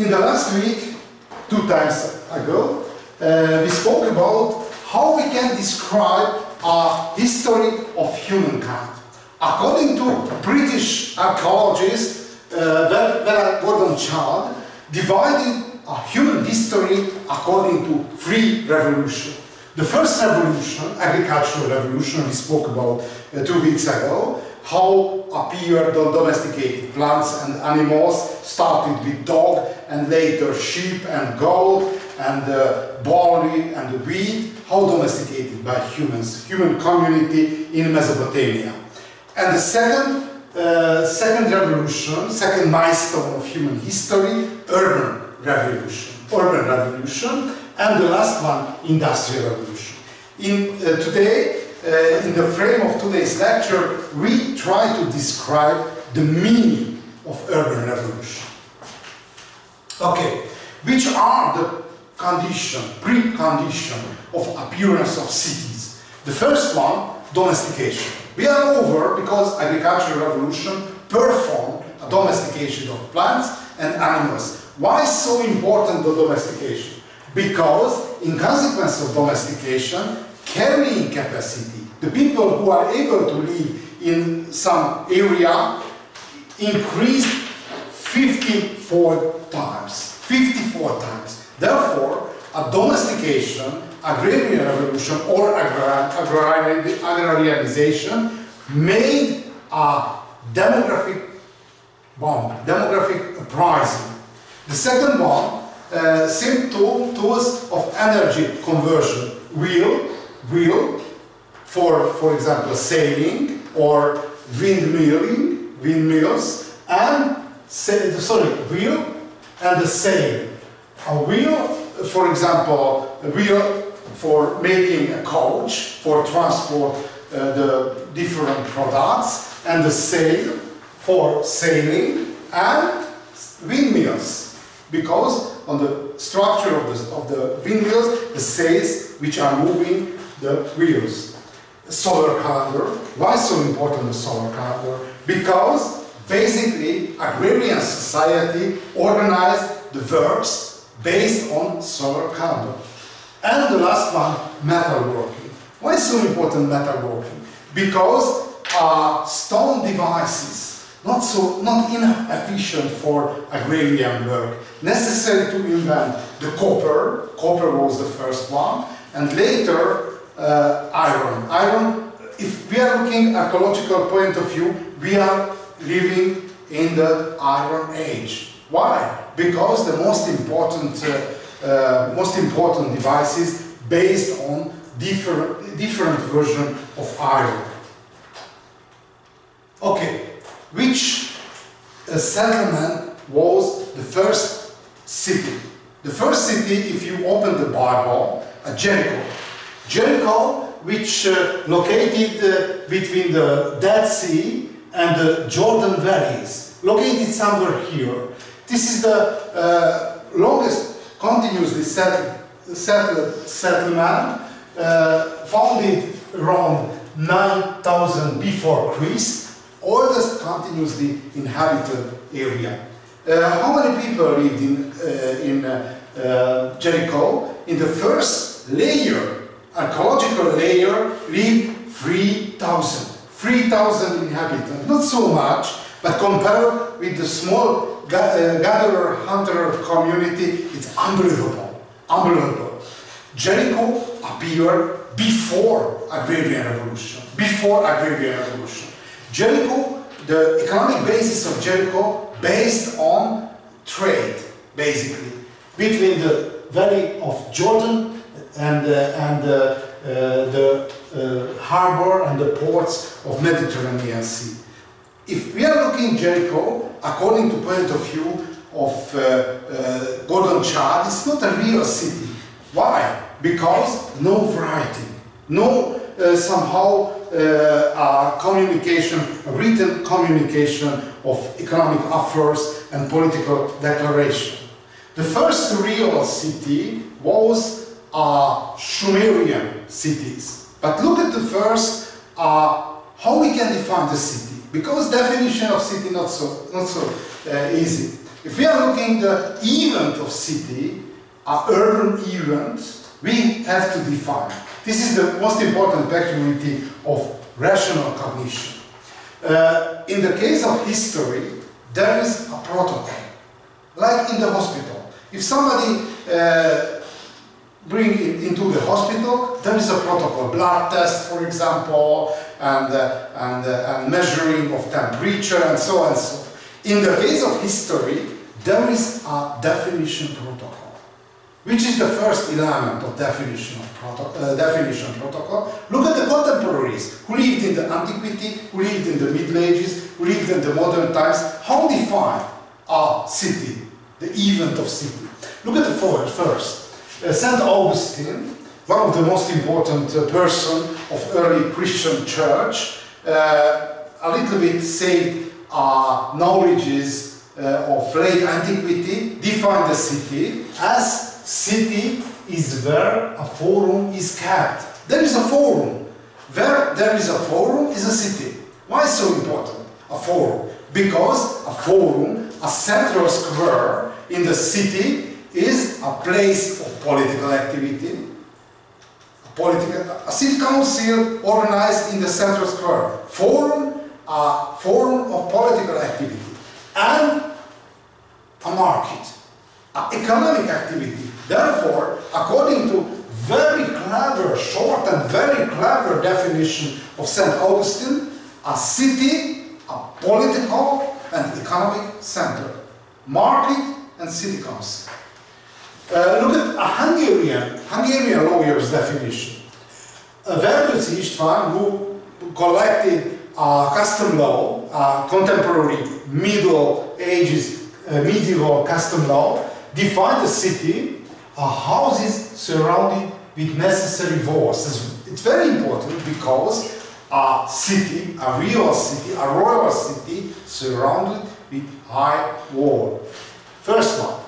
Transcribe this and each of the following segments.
in the last week, two times ago, uh, we spoke about how we can describe a history of humankind. According to British archaeologist uh, Vere Gordon Childe, dividing a human history according to three revolutions. The first revolution, agricultural revolution, we spoke about uh, two weeks ago, how appeared the domesticated plants and animals, started with dog and later sheep and goat and uh, barley and wheat, how domesticated by humans, human community in Mesopotamia. And the second, uh, second revolution, second milestone of human history, urban revolution, urban revolution, and the last one, industrial revolution. In uh, today, uh, in the frame of today's lecture, we try to describe the meaning of urban revolution. Okay, which are the condition, precondition of appearance of cities? The first one, domestication. We are over because agricultural revolution performed a domestication of plants and animals. Why so important the domestication? Because in consequence of domestication, carrying capacity, the people who are able to live in some area increased 54 times. 54 times. Therefore, a domestication, agrarian revolution, or agrarianization made a demographic bomb, demographic uprising. The second one, uh, tools of energy conversion, wheel, wheel for, for example, sailing or windmilling, windmills, and sorry, wheel and the sail. A wheel, for example, a wheel for making a coach for transport uh, the different products, and the sail for sailing, and windmills, because on the structure of the, of the windmills, the sails which are moving the wheels. Solar calendar. Why so important the solar calendar? Because basically agrarian society organized the works based on solar calendar. And the last one, metalworking. Why so important metalworking? Because uh, stone devices, not so, not enough efficient for agrarian work, necessary to invent the copper, copper was the first one, and later iron. Iron, if we are looking ecological point of view, we are living in the iron age. Why? Because the most important, uh, uh, most important devices based on different, different version of iron. Okay, which uh, settlement was the first city? The first city, if you open the Bible, a Jericho. Jericho, which uh, located uh, between the Dead Sea and the Jordan valleys, located somewhere here. This is the uh, longest continuously settled, settled settlement, uh, founded around 9000 before Christ, oldest continuously inhabited area. Uh, how many people lived in, uh, in Jericho? In the first layer archaeological layer lived 3,000. 3,000 inhabitants, not so much, but compared with the small uh, gatherer-hunter community, it's unbelievable, unbelievable. Jericho appeared before agrarian revolution, before agrarian revolution. Jericho, the economic basis of Jericho based on trade, basically, between the valley of Jordan and, uh, and uh, uh, the harbor and the ports of Mediterranean Sea. If we are looking Jericho, according to point of view of uh, Gordon Childe, it's not a real city. Why? Because no variety, no uh, somehow uh, communication, written communication of economic affairs and political declaration. The first real city was are Sumerian cities. But look at the first, uh, how we can define the city. Because definition of city not so, not so uh, easy. If we are looking the event of city, a urban event, we have to define. This is the most important peculiarity of rational cognition. Uh, in the case of history, there is a protocol, like in the hospital. If somebody uh, bring it into the hospital, there is a protocol, blood test, for example, and, uh, and, uh, and measuring of temperature, and so on so. In the case of history, there is a definition protocol. Which is the first element of definition of uh, definition protocol? Look at the contemporaries who lived in the antiquity, who lived in the Middle Ages, who lived in the modern times. How define a city, the event of city? Look at the first. Uh, Saint Augustine, one of the most important uh, person of early Christian church, uh, a little bit saved uh, knowledges uh, of late antiquity, defined the city as city is where a forum is kept. There is a forum. Where there is a forum is a city. Why so important? A forum. Because a forum, a central square in the city is a place of political activity. A, political, a city council organized in the central square. Forum, a forum of political activity. And a market, an economic activity Therefore, according to very clever, short and very clever definition of St. Augustine, a city, a political and economic center, market and city council. Uh, look at a Hungarian, Hungarian lawyer's definition. Uh, Werbőczy István, who collected uh, custom law, uh, contemporary Middle Ages uh, medieval custom law, defined a city are houses surrounded with necessary walls. It's very important because a city, a real city, a royal city, surrounded with high wall. First one.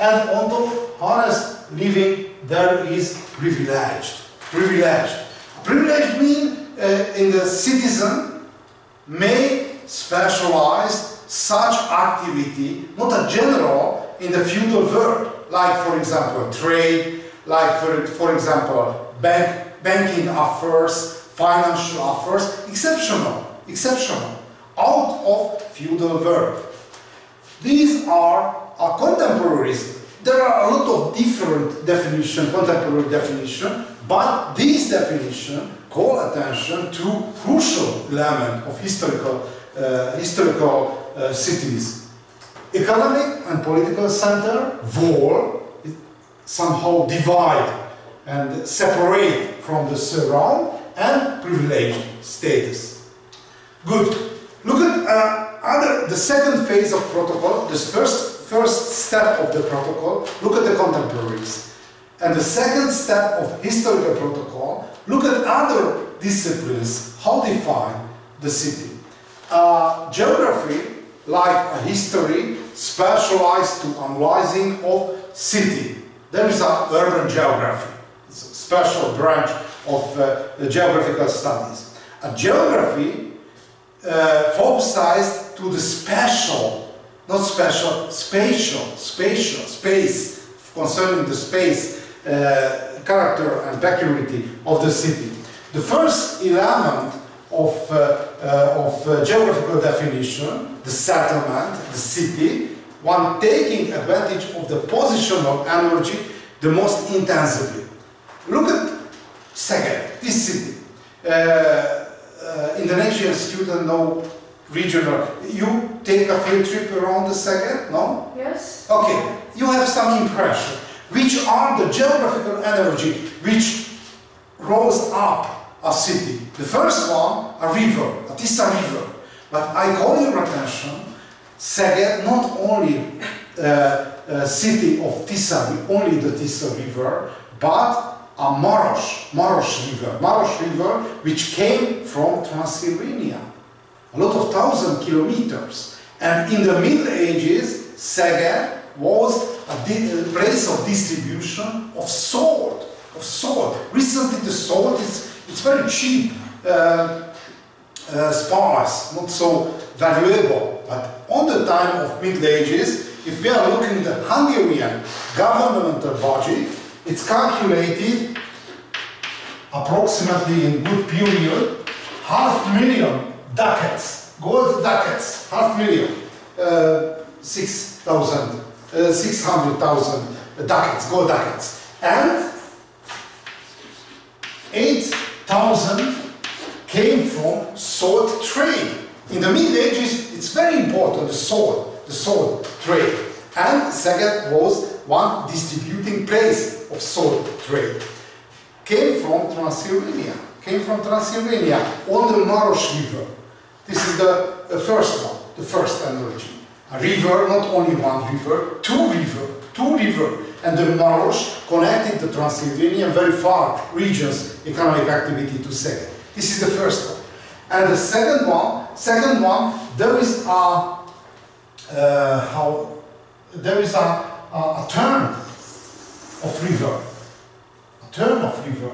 And on although honest living, there is privileged. Privileged. Privileged means uh, in the citizen may specialize such activity, not a general in the feudal world like for example trade, like for, for example bank, banking affairs, financial affairs, exceptional, exceptional, out of feudal world. These are our contemporaries. There are a lot of different definition, contemporary definition, but these definition call attention to crucial element of historical, uh, historical uh, cities economic and political center, wall, somehow divide and separate from the surround and privileged status. Good. Look at uh, other, the second phase of protocol, this first, first step of the protocol, look at the contemporaries. And the second step of historical protocol, look at other disciplines, how define the city. Uh, geography like a history specialized to analyzing of city. There is an urban geography. It's a special branch of uh, the geographical studies. A geography uh, focused to the special, not special, spatial, spatial, space, concerning the space, uh, character and peculiarity of the city. The first element of, uh, uh, of uh, geographical definition the settlement, the city, one taking advantage of the positional energy the most intensively. Look at Szeged, this city. Uh, uh, Indonesian student know regional. You take a field trip around the Szeged, no? Yes. Okay, you have some impression. Which are the geographical energy which rose up a city? The first one, a river, a Tisza river. But I call your attention, Szeged not only uh, a city of Tisza, only the Tisza River, but a Maros, Maros River, Maros River, which came from Transylvania, a lot of thousand kilometers. And in the Middle Ages, Szeged was a, a place of distribution of salt, of salt. Recently the salt is it's very cheap. Uh, uh, sparse, not so valuable. But on the time of Middle Ages, if we are looking at the Hungarian governmental budget, it's calculated approximately in good period, half million ducats, gold ducats, half million, uh, 6,000, uh, 600,000 ducats, gold ducats. And 8,000 came from salt trade. In the Middle Ages, it's very important, the salt, the salt trade. And Szeged was one distributing place of salt trade. Came from Transylvania, came from Transylvania on the Maros River. This is the, the first one, the first analogy. A river, not only one river, two river, two river, and the Maros connected the Transylvanian very far regions economic activity to Szeged. This is the first one. And the second one, second one, there is a uh, how there is a, a, a turn of river, a turn of river.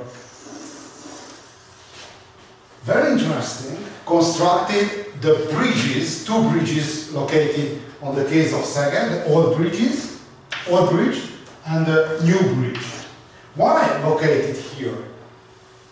Very interesting. Constructed the bridges, two bridges located on the case of Szeged, the old bridges, old bridge, and the new bridge. Why located here?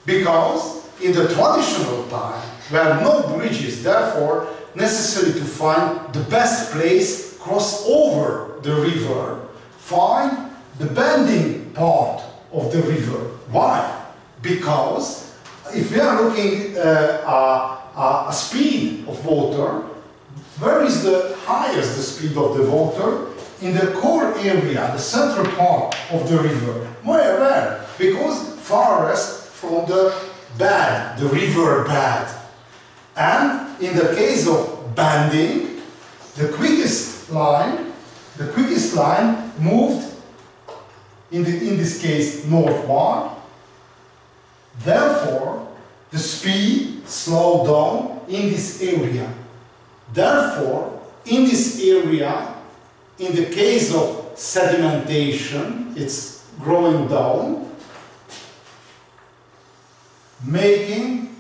Because in the traditional time, where no bridges, therefore necessary to find the best place cross over the river, find the bending part of the river. Why? Because if we are looking uh, a, speed of water, where is the highest the speed of the water? In the core area, the central part of the river. Where? Where? Because farthest from the bed, the river bed. And in the case of bending, the quickest line, the quickest line moved, in, the, in this case, northward. Therefore, the speed slowed down in this area. Therefore, in this area, in the case of sedimentation, it's growing down, making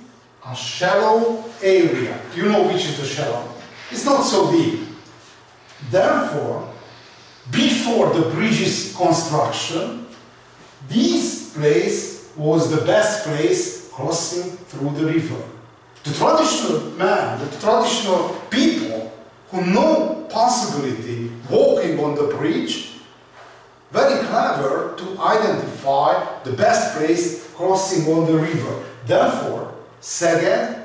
a shallow area. You know which is the shallow. It's not so deep. Therefore, before the bridge's construction, this place was the best place crossing through the river. The traditional man, the traditional people who know possibility walking on the bridge, very clever to identify the best place crossing on the river. Therefore, Szeged,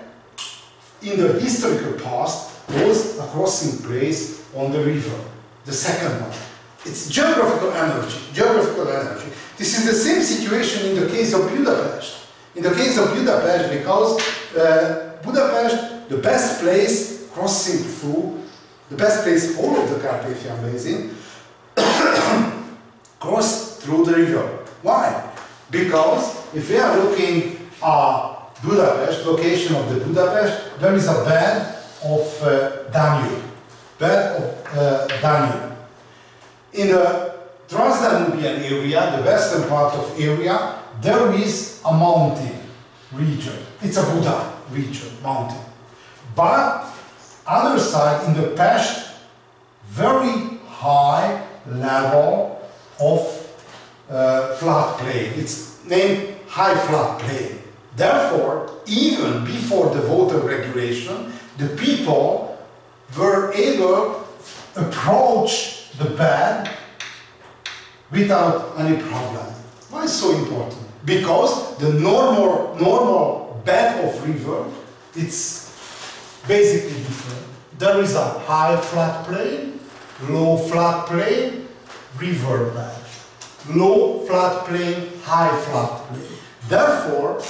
in the historical past, was a crossing place on the river. The second one. It's geographical energy, geographical energy. This is the same situation in the case of Budapest. In the case of Budapest, because uh, Budapest, the best place crossing through, the best place all of the Carpathian Basin, cross through the river. Why? Because if we are looking at Budapest, location of the Budapest, there is a bed of uh, Danube, bed of uh, Danube. In the Transdanubian area, the western part of area, there is a mountain region. It's a Buda region, mountain. But other side, in the Pest, very high level of uh, flat plain. It's named high flat plain. Therefore, even before the water regulation, the people were able to approach the bed without any problem. Why so important? Because the normal, normal bed of river, it's basically different. There is a high flat plain, low flat plain, river bed. Low flat plain, high flat plain. Therefore,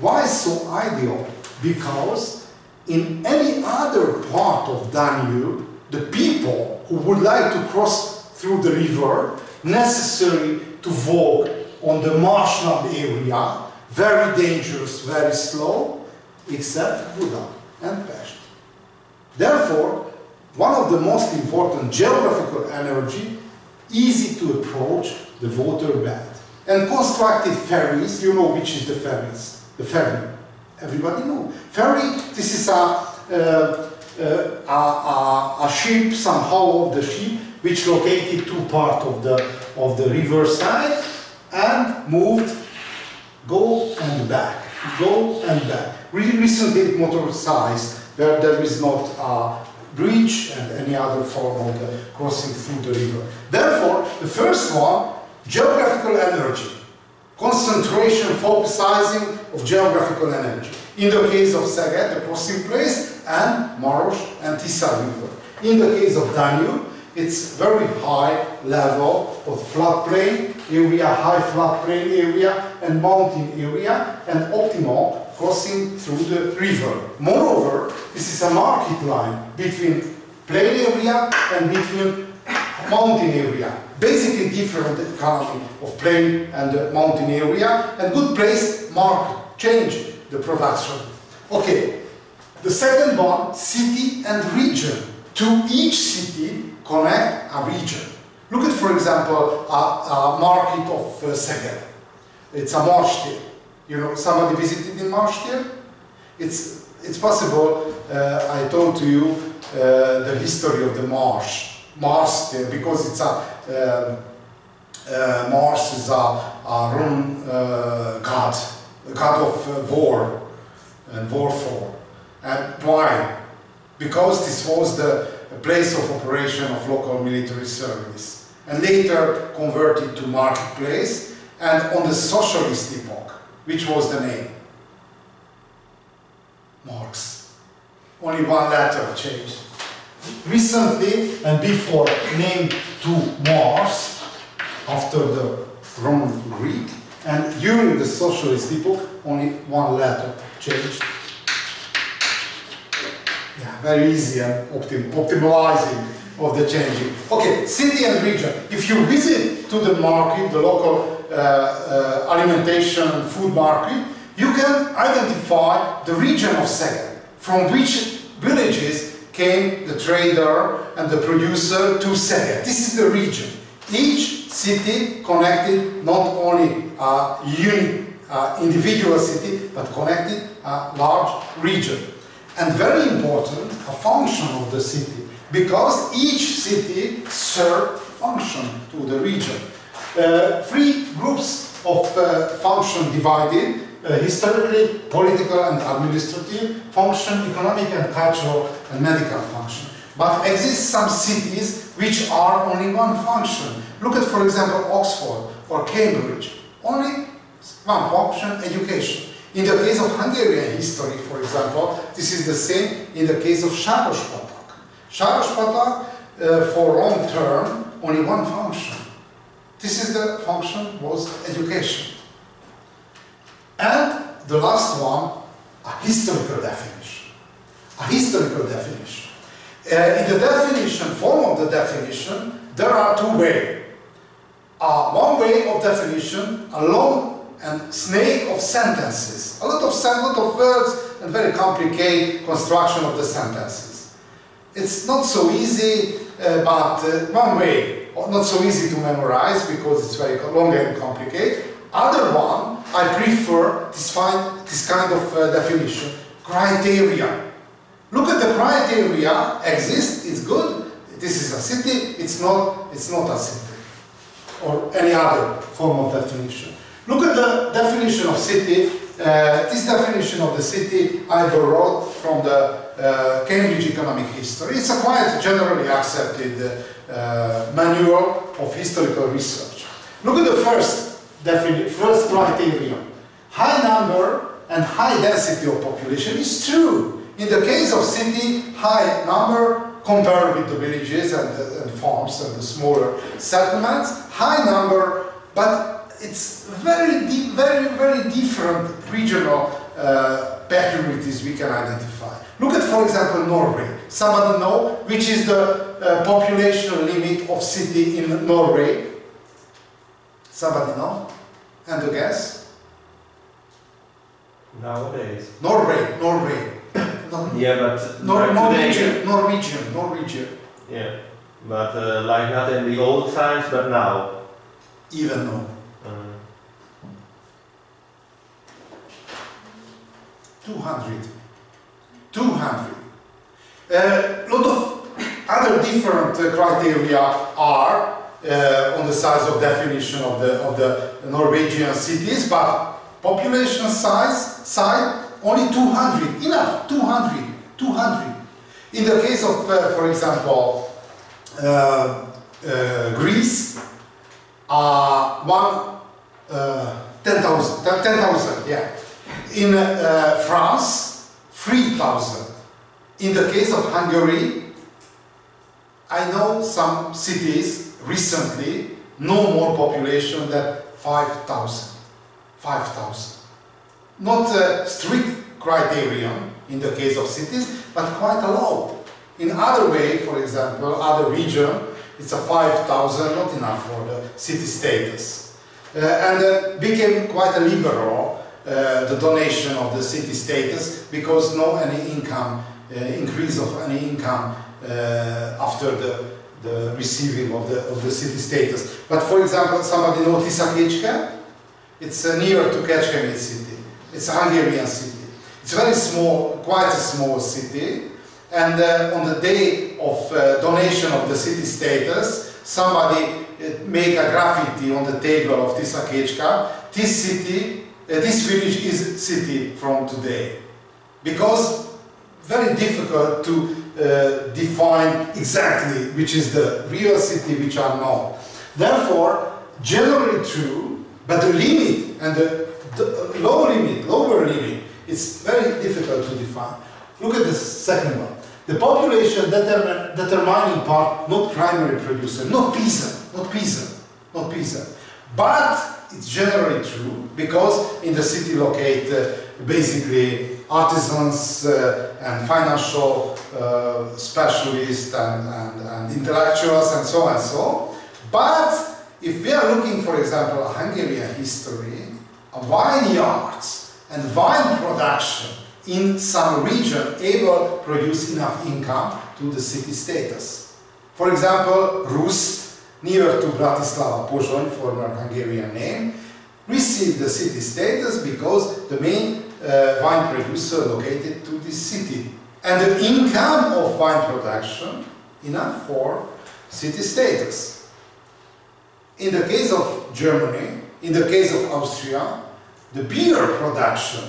why so ideal? Because in any other part of Danube, the people who would like to cross through the river necessary to walk on the marshland area, very dangerous, very slow, except Buda and Pest. Therefore, one of the most important geographical energy, easy to approach the water bed. And constructed ferries, you know which is the ferries, the ferry. Everybody know. Ferry, this is a, uh, uh, a, a ship, somehow of the ship, which located two part of the of the river side and moved go and back, go and back. Really recently motorized where there is not a bridge and any other form of crossing through the river. Therefore, the first one, geographical energy, concentration, focusing of geographical energy. In the case of Szeged, the crossing place, and Maros and Tisza River. In the case of Danube, it's very high level of floodplain area, high floodplain area, and mountain area, and optimal crossing through the river. Moreover, this is a market line between plain area and between mountain area. Basically different economy of plain and mountain area, and good place market, change the production. Okay, the second one, city and region. To each city, connect a region. Look at, for example, a, a market of uh. It's a Mars tér. You know, somebody visited in Mars tér? It's, it's possible, uh, I told to you uh, the history of the marsh, Mars tér, because it's a, um, uh, Mars is a, a Roman uh, god, the god of uh, war and warfare. And why? Because this was the a place of operation of local military service, and later converted to marketplace, and on the socialist epoch, which was the name? Marx. Only one letter changed. Recently, and before named to Mars, after the Roman Greek, and during the socialist epoch, only one letter changed very easy and optim optimizing of the changing. Okay, city and region. If you visit to the market, the local uh, uh, alimentation food market, you can identify the region of Szeged, from which villages came the trader and the producer to Szeged. This is the region. Each city connected not only a unique uh, individual city, but connected a large region and very important, a function of the city, because each city served function to the region. Uh, three groups of uh, function divided, uh, historically, political and administrative function, economic and cultural and medical function. But exist some cities which are only one function. Look at, for example, Oxford or Cambridge. Only one function, education. In the case of Hungarian history, for example, this is the same in the case of Sarospatak. Sarospatak, uh, for long term, only one function. This is the function was education. And the last one, a historical definition. A historical definition. Uh, in the definition, form of the definition, there are two ways. Uh, one way of definition, a long and snake of sentences. A lot of, lot of words and very complicated construction of the sentences. It's not so easy, uh, but uh, one way, not so easy to memorize because it's very long and complicated. Other one, I prefer this, find, this kind of uh, definition, criteria. Look at the criteria, exist, it's good, this is a city, it's not, it's not a city. Or any other form of definition. Look at the definition of city. Uh, this definition of the city I borrowed from the uh, Cambridge Economic History. It's a quite generally accepted uh, manual of historical research. Look at the first, first criterion. High number and high density of population is true. In the case of city, high number compared with the villages and, and farms and the smaller settlements, high number, but it's very, very, very different regional uh, peculiarities we can identify. Look at, for example, Norway. Somebody know which is the uh, population limit of city in Norway? Somebody know? And a guess? Nowadays. Norway, Norway. yeah, but Nor like Norwegian, Norwegian, Norwegian. Yeah, but uh, like not in the old times, but now. Even now. 200. 200. A uh, lot of Other different uh, criteria are uh, on the size of definition of the, of the Norwegian cities, but population size, side, only 200, enough, 200, 200. In the case of, uh, for example, uh, uh, Greece, uh, one, uh, 10,000, 10,000, yeah. In uh, France, 3,000. In the case of Hungary, I know some cities recently, no more population than 5,000. 5,000. Not a strict criterion in the case of cities, but quite a low. In other way, for example, other region, it's a 5,000, not enough for the city status. Uh, and uh, became quite a liberal, uh, the donation of the city status, because no any income, uh, increase of any income uh, after the, the receiving of the, of the city status. But for example, somebody know Tiszakécske? It's uh, near to Kecskemét city. It's a Hungarian city. It's very small, quite a small city. And on the day of donation of the city status, somebody make a graffiti on the table of Tiszakécske. This city, this village is city from today. Because very difficult to uh, define exactly which is the real city, which are not. Therefore, generally true, but the limit and the, the lower limit, lower limit, it's very difficult to define. Look at the second one. The population determin determining part, not primary producer, not peasant, not peasant, not peasant. But it's generally true because in the city locate uh, basically artisans uh, and financial uh, specialists and, and, and, intellectuals and so on and so. But if we are looking, for example, a Hungarian history, vineyards and wine production in some region able to produce enough income to the city status. For example, Rust, near to Bratislava Pozsony, former Hungarian name, received the city status because the main uh, wine producer located to this city. And the income of wine production enough for city status. In the case of Germany, in the case of Austria, the beer production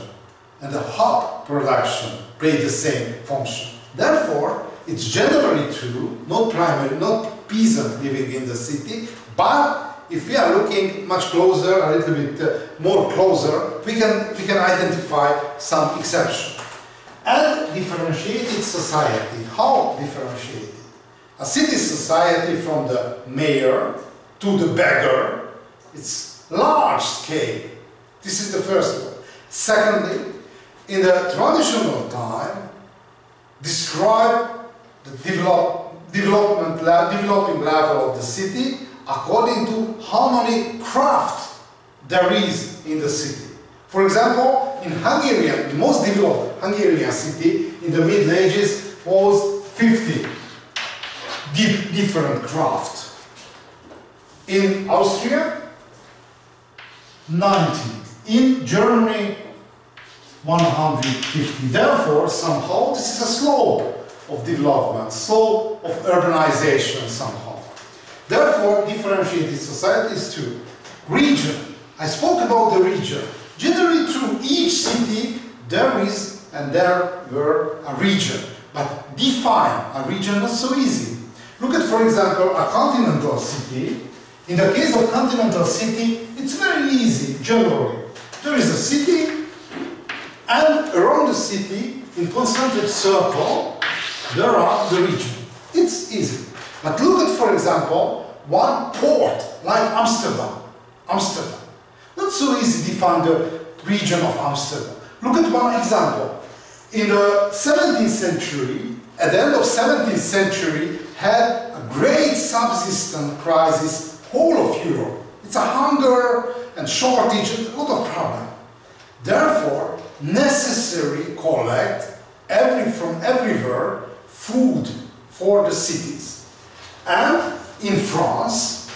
and the hop production play the same function. Therefore, it's generally true, not primary, not peasant living in the city, but if we are looking much closer, a little bit uh, more closer, we can, we can identify some exception. And differentiated society, how differentiated? A city society from the mayor to the beggar, it's large scale. This is the first one. Secondly, in the traditional time, describe the develop, development developing level of the city according to how many craft there is in the city. For example, in Hungarian, the most developed Hungarian city in the Middle Ages was 50 deep, different craft. In Austria, 90. In Germany, 150. Therefore, somehow, this is a slope of development, slope of urbanization somehow. Therefore, differentiated societies too. Region. I spoke about the region. Generally through each city there is and there were a region. But define a region not so easy. Look at, for example, a continental city. In the case of continental city, it's very easy, generally. There is a city, and around the city, in concentric circle, there are the region. It's easy. But look at, for example, one port, like Amsterdam. Amsterdam. Not so easy to define the region of Amsterdam. Look at one example. In the 17th century, at the end of 17th century, had a great subsistence crisis whole of Europe. It's a hunger and shortage, a lot of problem. Therefore, necessary collect every from everywhere food for the cities. And in France,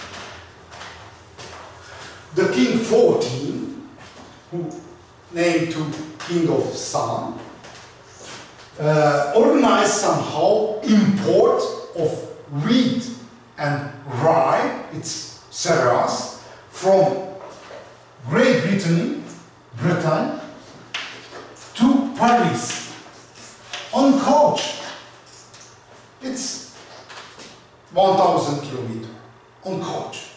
the king 14, who named to king of Sam, uh, organized somehow import of wheat and rye, its cereals, from Great Britain, Britain, to Paris on coach. It's 1000 kilometer on coach.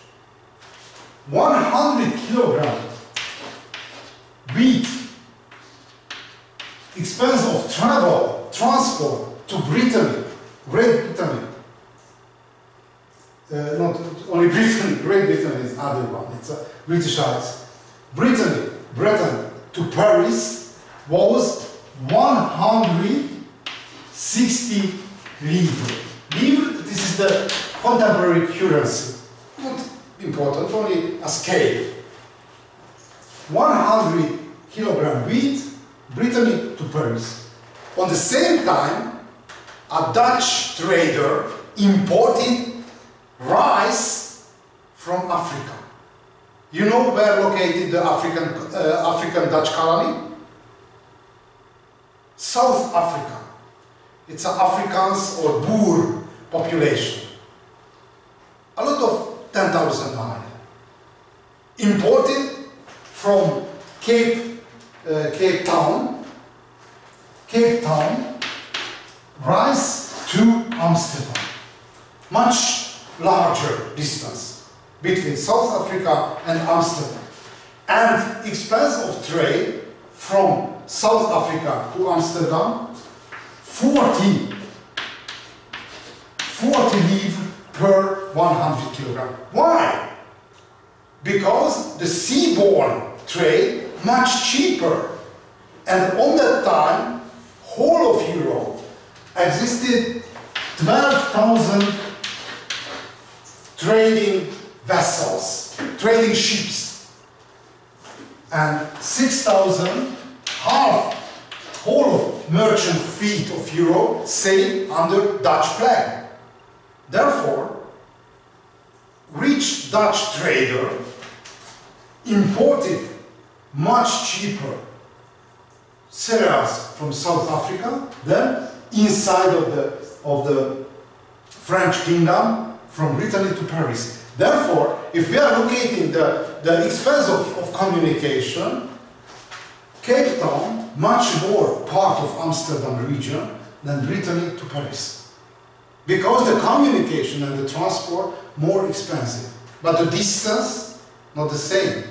100 kilogram wheat, expense of travel, transport to Britain, Great Britain. Uh, not only Britain, Great Britain is other one, it's British Isles. Britain, Britain to Paris was 160 livre. Livre, this is the contemporary currency. Not important, only a scale. 100 kilogram wheat, Brittany to Paris. On the same time, a Dutch trader imported rice from Africa. You know where located the African, uh, African Dutch colony? South Africa. It's an Afrikaans or Boer population. A lot of 10,000 miles. Imported from Cape, uh, Cape Town, Cape Town, rise to Amsterdam. Much larger distance between South Africa and Amsterdam. And expense of trade from South Africa to Amsterdam, 40, 40 livres per 100 kilogram. Why? Because the seaborne trade much cheaper. And on that time, whole of Europe existed 12,000 trading vessels, trading ships. And 6,000, half, whole of merchant fleet of Europe sail under Dutch flag. Therefore, rich Dutch trader imported much cheaper cereals from South Africa than inside of the, of the French kingdom from Brittany to Paris. Therefore, if we are locating the, the expense of, of communication, Cape Town much more part of Amsterdam region than Brittany to Paris. Because the communication and the transport more expensive. But the distance not the same,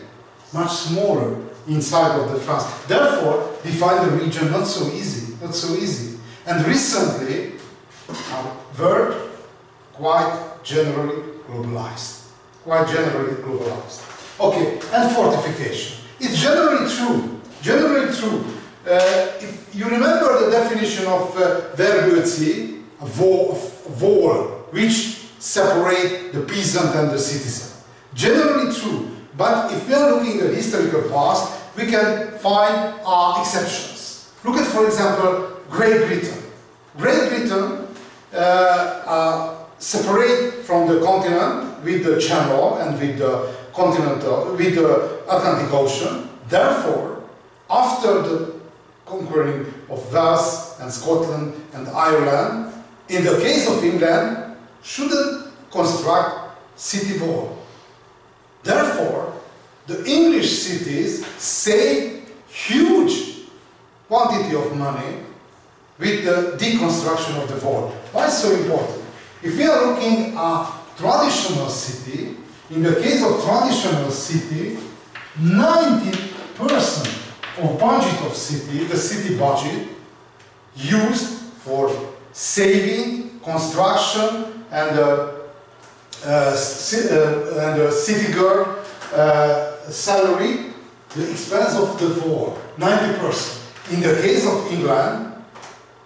much smaller inside of the France. Therefore, define the region not so easy, not so easy. And recently, our world quite generally globalized, quite generally globalized. Okay, and fortification. It's generally true, generally true. Uh, if you remember the definition of uh, wall, a wall which separate the peasant and the citizen. Generally true, but if we are looking at historical past, we can find uh, exceptions. Look at, for example, Great Britain. Great Britain uh, uh, separate from the continent with the channel and with the continental, with the Atlantic Ocean. Therefore, after the conquering of Wales and Scotland and Ireland, in the case of England, shouldn't construct city wall. Therefore, the English cities save huge quantity of money with the deconstruction of the wall. Why so important? If we are looking at traditional city, in the case of traditional city, 90% of budget of city, the city budget, used for saving, construction, and uh, uh, uh, and uh, city girl uh, salary, the expense of the wall, 90%. In the case of England,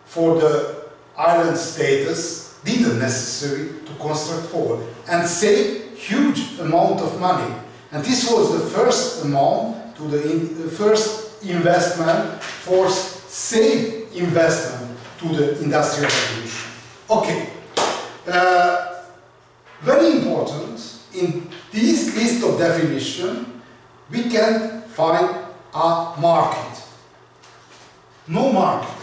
for the island status, didn't necessary to construct wall and save huge amount of money. And this was the first amount to the, the first investment for safe investment to the industrial revolution. Okay. Uh, very important, in this list of definition, we can find a market. No market.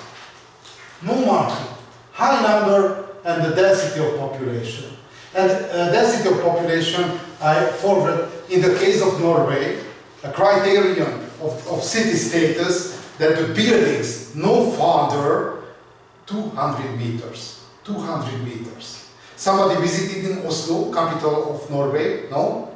No market. High number and the density of population. And uh, density of population, I forward in the case of Norway, a criterion of, of city status that the buildings no farther 200 meters. 200 meters. Somebody visited in Oslo, capital of Norway? No?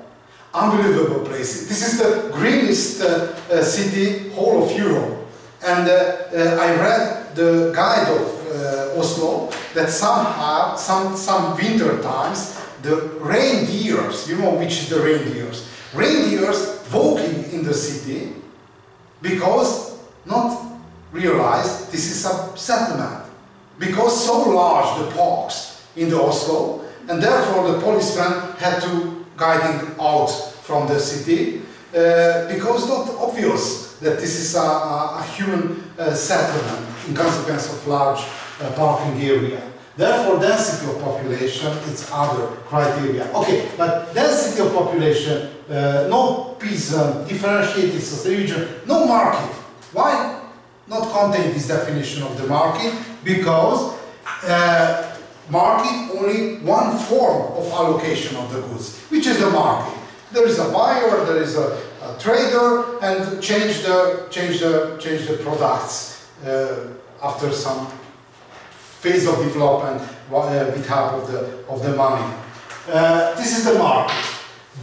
Unbelievable place. This is the greenest uh, uh, city whole of Europe. And uh, uh, I read the guide of uh, Oslo that somehow, some, some winter times, the reindeers, you know which is the reindeers, reindeers walking in the city because not realized this is a settlement. Because so large the parks in the Oslo, and therefore the policeman had to guide him out from the city, uh, because not obvious that this is a, a, a human uh, settlement in consequence of large uh, parking area. Therefore, density of population is other criteria. Okay, but density of population, uh, no peasant, differentiated region, no market. Why not contain this definition of the market? Because uh, market only one form of allocation of the goods, which is the market. There is a buyer, there is a, a trader, and change the change the change the products uh, after some phase of development uh, with help of the, of the money. Uh, this is the market.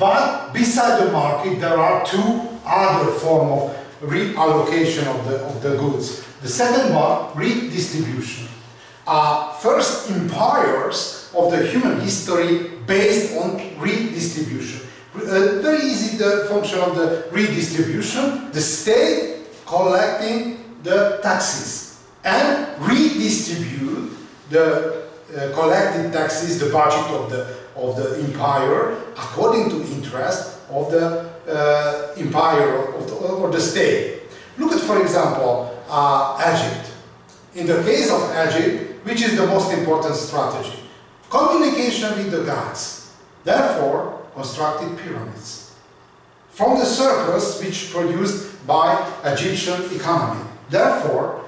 But beside the market, there are two other form of reallocation of the, of the goods. The second one, redistribution. Uh, first empires of the human history based on redistribution. Uh, very easy the function of the redistribution, the state collecting the taxes and redistribute the uh, collected taxes, the budget of the, of the empire, according to interest of the uh, empire of the, or the state. Look at, for example, uh, Egypt. In the case of Egypt, which is the most important strategy? Communication with the gods. Therefore, constructed pyramids. From the surplus which produced by Egyptian economy. Therefore,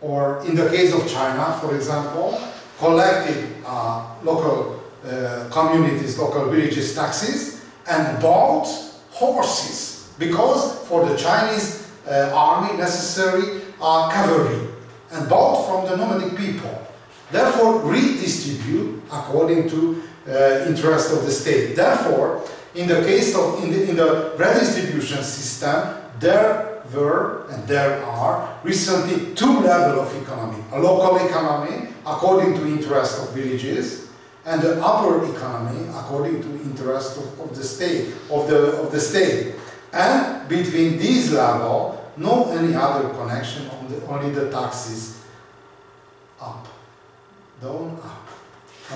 or in the case of China, for example, collected uh, local uh, communities, local villages taxes and bought horses because for the Chinese uh, army necessary uh, cavalry and bought from the nomadic people. Therefore, redistribute according to uh, interest of the state. Therefore, in the case of in the, in the redistribution system, there were and there are recently two levels of economy. A local economy according to interest of villages and the upper economy according to interest of, of the state of the of the state. And between these level, no any other connection, on the, only the taxes up, down, up.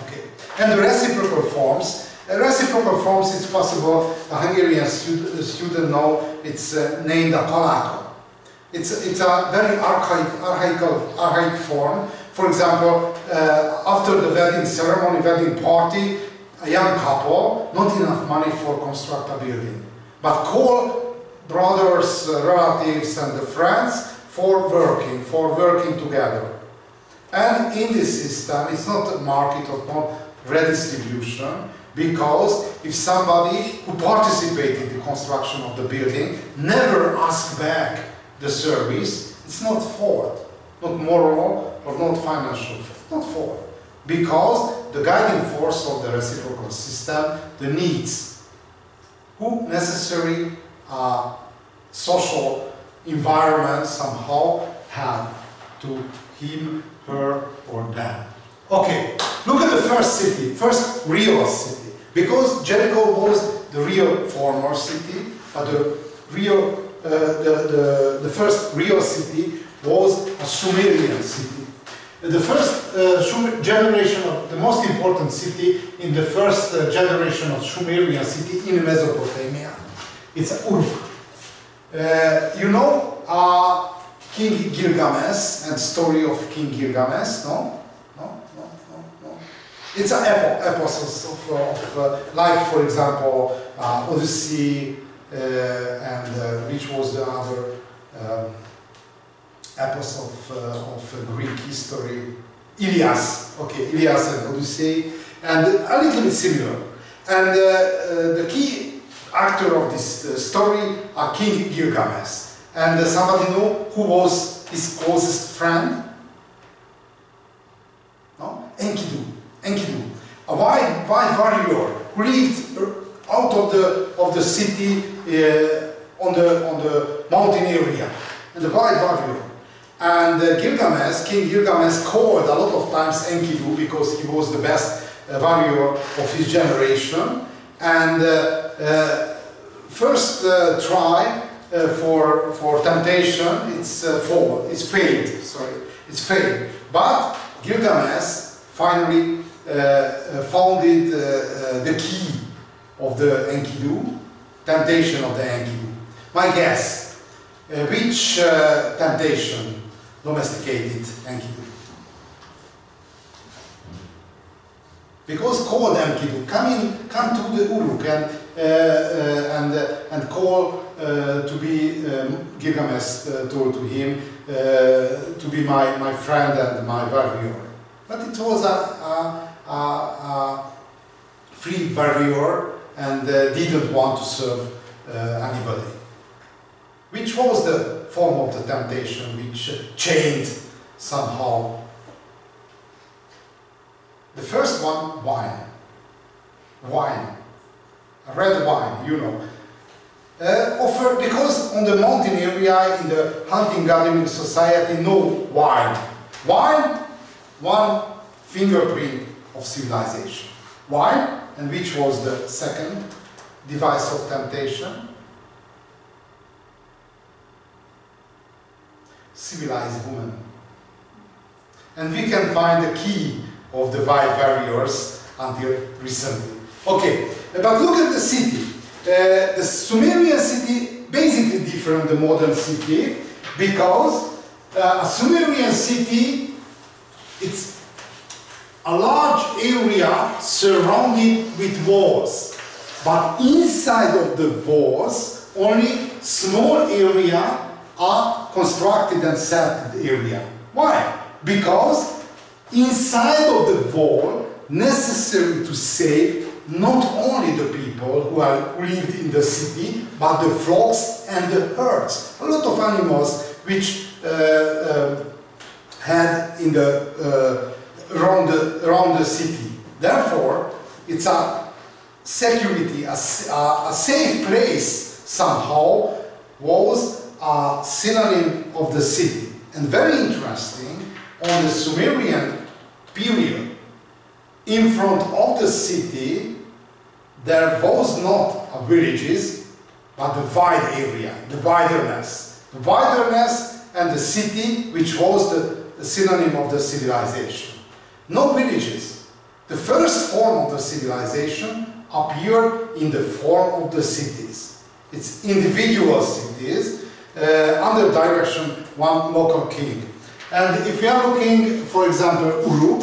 Okay. And the reciprocal forms. Uh, reciprocal forms, it's possible, a Hungarian student, student know, it's uh, named a kaláka. It's, it's a very archaic, archaic, archaic form. For example, uh, after the wedding ceremony, wedding party, a young couple, not enough money for construct a building. But call brothers, uh, relatives and friends for working, for working together. And in this system, it's not a market or not redistribution, because if somebody who participated in the construction of the building never asks back the service, it's not fault, not moral or not financial, not fault. Because the guiding force of the reciprocal system, the needs, who necessary uh, social environment somehow have to him, her, or them. Okay, look at the first city, first real city. Because Jericho was the real former city, but the real, uh, the, the, the first real city was a Sumerian city. The first uh, generation of the most important city in the first uh, generation of Sumerian city in Mesopotamia. It's Uruk. Uh, you know uh, King Gilgamesh and story of King Gilgamesh, no? No, no, no, no. It's an epo epos of, of uh, like for example uh, Odyssey and which was the other um, epos of, uh, of Greek history. Ilias, okay, Ilias and Odyssey, and a little bit similar. And uh, uh, the key actor of this uh, story are King Gilgamesh. And uh, somebody know who was his closest friend? No? Enkidu. Enkidu. A white, white warrior who lived uh, out of the, of the city uh, on, the, on the mountain area. And the white warrior. And uh, Gilgamesh, King Gilgamesh called a lot of times Enkidu because he was the best uh, warrior of his generation. And uh, uh, first uh, try uh, for, for temptation, it's uh, fall, it's failed, sorry, it's failed. But Gilgamesh finally founded the key of the Enkidu, temptation of the Enkidu. My guess, which temptation domesticated Enkidu? Because call them Enkidu, come in, come to the Uruk and, uh, uh, and, uh, and call uh, to be, um, Gilgamesh uh, told to him, uh, to be my, my friend and my warrior. But it was a, a, a, a free warrior and didn't want to serve anybody. Which was the form of the temptation which chained somehow the first one, wine. Wine. Red wine, you know. Uh, offer, because on the mountain area in the hunting gathering society, no wine. Wine, one fingerprint of civilization. Wine, and which was the second device of temptation? Civilized woman. And we can find the key of the white warriors until recently. Okay, but look at the city. Uh, the Sumerian city basically different the modern city because uh, a Sumerian city it's a large area surrounded with walls but inside of the walls only small area are constructed and settled area. Why? Because inside of the wall necessary to save not only the people who lived in the city, but the flocks and the herds. A lot of animals which uh, uh, had in the uh, around the around the city. Therefore, it's a security, a, a, a safe place somehow was a synonym of the city. And very interesting, on the Sumerian period, in front of the city, there was not a villages, but the wide area, the wilderness. The wilderness and the city, which was the, the synonym of the civilization. No villages. The first form of the civilization appeared in the form of the cities. It's individual cities uh, under direction one local king. And if we are looking, for example, Uruk,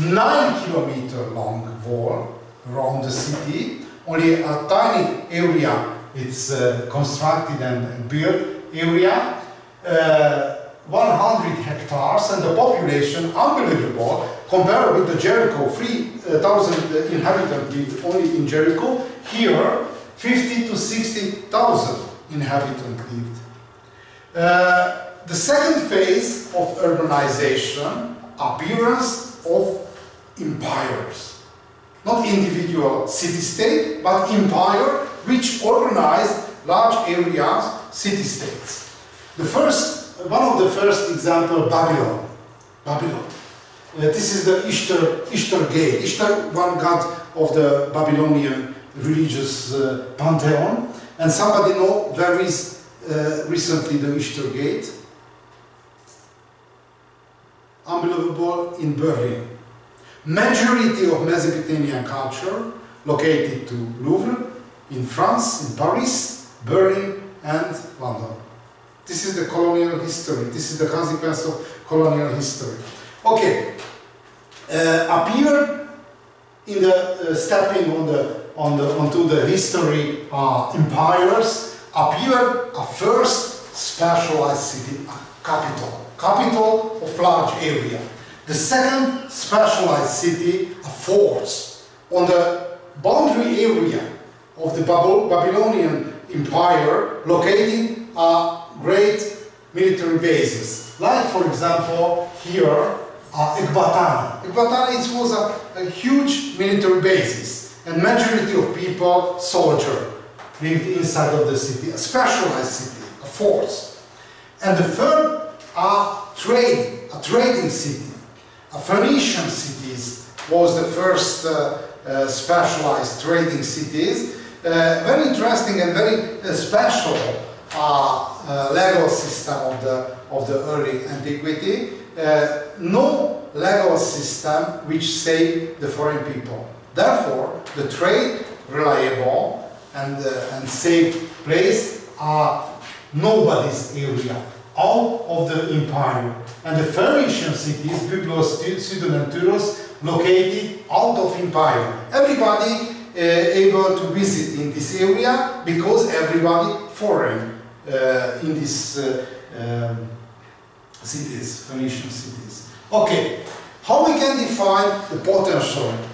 9 kilometer long wall around the city, only a tiny area it's uh, constructed and, built area, uh, 100 hectares and the population unbelievable compared with the Jericho, 3,000 uh, inhabitants only in Jericho, here 50 to 60,000 inhabitants lived. Uh, the second phase of urbanization, appearance of empires. Not individual city-state, but empire which organized large areas, city-states. The first, one of the first example, Babylon. Babylon. Uh, this is the Ishtar, Ishtar Gate. Ishtar, one god of the Babylonian religious uh, pantheon. And somebody know where is uh, recently the Ishtar Gate? unbelievable in Berlin. Majority of Mesopotamian culture located to Louvre, in France, in Paris, Berlin and London. This is the colonial history. This is the consequence of colonial history. Okay, uh, appeared in the uh, stepping on the on the onto the history uh, empires appeared a first specialized city, a capital capital of large area. The second specialized city, a forts, on the boundary area of the Babylonian Empire, locating a great military bases. Like, for example, here, uh, Ekbatana. Ekbatana it was a, a huge military basis, and majority of people, soldier, lived inside of the city, a specialized city, a force. And the third, a trade, a trading city. A Phoenician cities was the first uh, uh, specialized trading cities. Uh, very interesting and very uh, special uh, legal system of the, of the early antiquity. no legal system which saved the foreign people. Therefore, the trade reliable and, and safe place are nobody's area out of the empire. And the Phoenician cities, Byblos, Sidon and Tyros, located out of empire. Everybody uh, able to visit in this area because everybody foreign uh, in these uh, um, cities, Phoenician cities. Okay, how we can define the potential uh,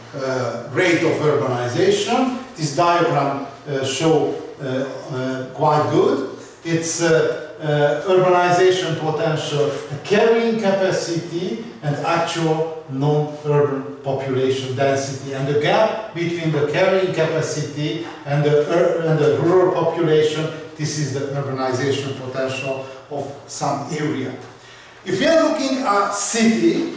rate of urbanization? This diagram uh, show uh, quite good. It's uh, urbanization potential, carrying capacity and actual non-urban population density and the gap between the carrying capacity and the, and the rural population, this is the urbanization potential of some area. If we are looking at city,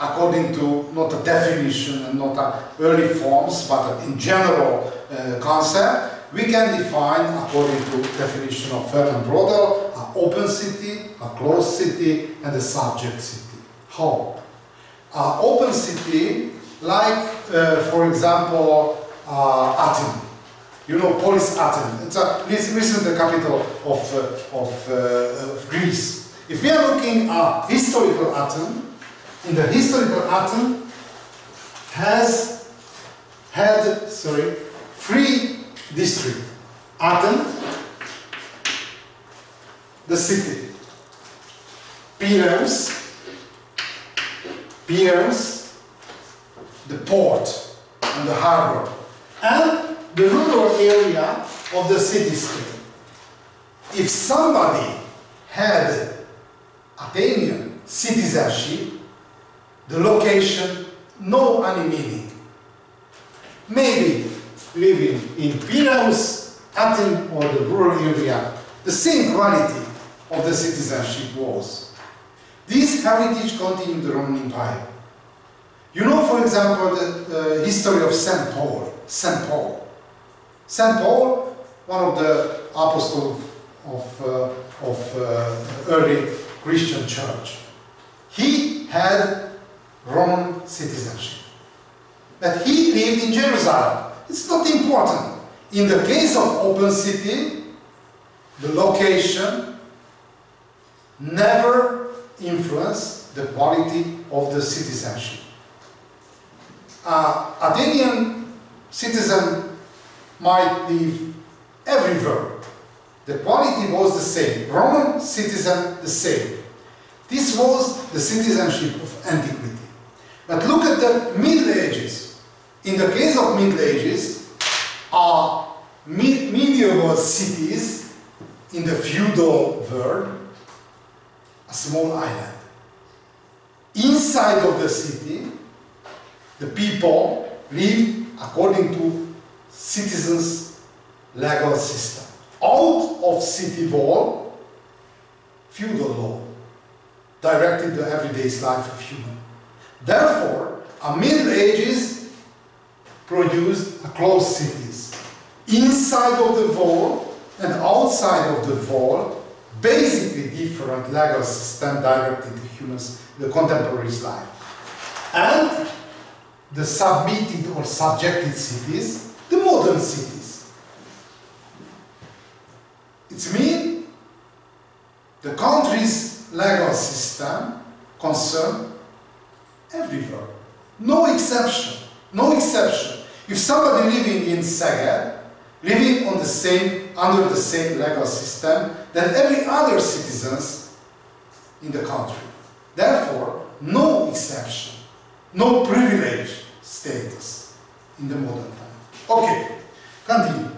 according to not a definition and not a early forms, but in general uh, concept, we can define, according to definition of Ferdinand Braudel, an open city, a closed city, and a subject city. How? An open city, like, uh, for example, uh, Athens. You know, Polis Athens. It's a recent the capital of, uh, of, uh, of Greece. If we are looking at historical Athens, in the historical Athens has had, sorry, three districts. Athens, the city. Piraeus, Piraeus, the port and the harbor, and the rural area of the city-state. If somebody had Athenian citizenship, the location no any meaning. Maybe living in Piraeus, Athens or the rural area, the same quality of the citizenship was. This heritage continued the Roman Empire. You know, for example, the uh, history of St. Paul. St. Paul. St. Paul, one of the apostles of, uh, of uh, early Christian church. He had Roman citizenship. But he lived in Jerusalem. It's not important. In the case of open city, the location never influenced the quality of the citizenship. Uh, Athenian citizen might live everywhere. The quality was the same. Roman citizen, the same. This was the citizenship of antiquity. But look at the Middle Ages. In the case of Middle Ages, are medieval cities in the feudal world, a small island. Inside of the city, the people live according to citizens' legal system. Out of city wall, feudal law, directed the everyday life of human. Therefore, a Middle Ages produced closed cities. Inside of the wall and outside of the wall, basically different legal system directed to humans, the contemporary life. And the submitted or subjected cities, the modern cities. It means the country's legal system concern everywhere. No exception. No exception. If somebody living in Szeged, living on the same, under the same legal system than every other citizens in the country. Therefore, no exception, no privilege status in the modern time. Okay, continue.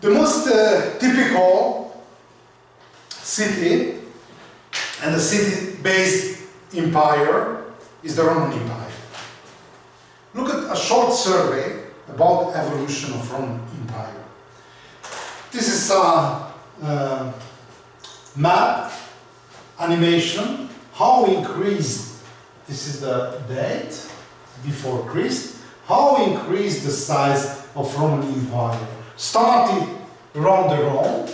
The most uh, typical city and the city-based empire is the Roman Empire. Look at a short survey about the evolution of Roman Empire. This is a, uh, map, animation, how increased, this is the date, before Christ, how increased the size of Roman Empire. Started around the Rome,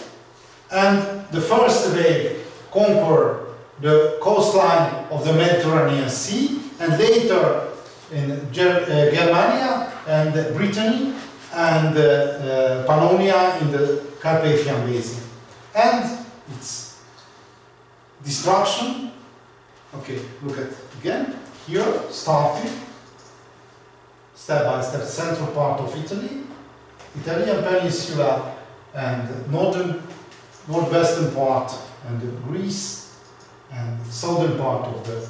and the first wave conquered the coastline of the Mediterranean Sea, and later in Ger uh, Germania and Brittany and uh, uh, Pannonia in the Carpathian Basin. And its destruction, okay, look at again, here starting step by step central part of Italy, Italian peninsula and northern, northwestern part and Greece and southern part of the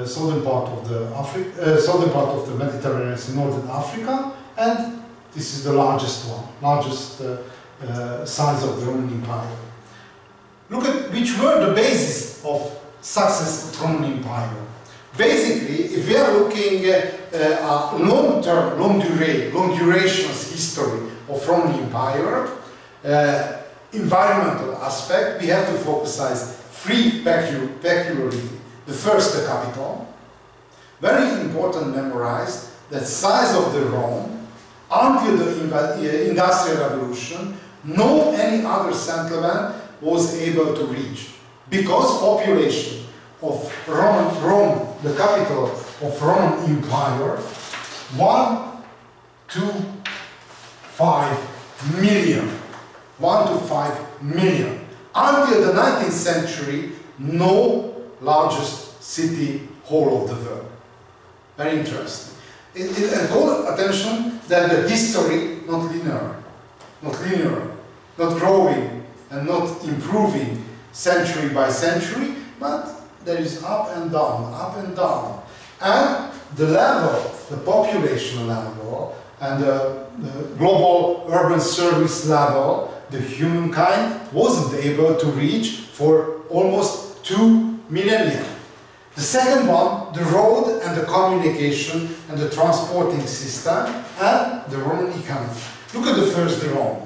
uh, southern part of the uh, southern part of the Mediterranean Sea, northern Africa, and this is the largest one, largest uh, uh, size of the Roman Empire. Look at which were the basis of success of Roman Empire. Basically, if we are looking at uh, a long-term, long duration, long durations history of Roman Empire, uh, environmental aspect, we have to focus three peculiarity the first the capital. Very important memorized that size of the Rome until the eh, industrial revolution no any other settlement was able to reach because population of Roman, Rome, the capital of Roman Empire, one to five million. One to five million. Until the 19th century, no largest city whole of the world. Very interesting. It, it, and call attention that the history not linear, not linear, not growing and not improving century by century, but there is up and down, up and down. And the level, the population level, and the, the global urban service level, the humankind wasn't able to reach for almost two millennia. The second one, the road and the communication and the transporting system and the Roman economy. Look at the first, Rome.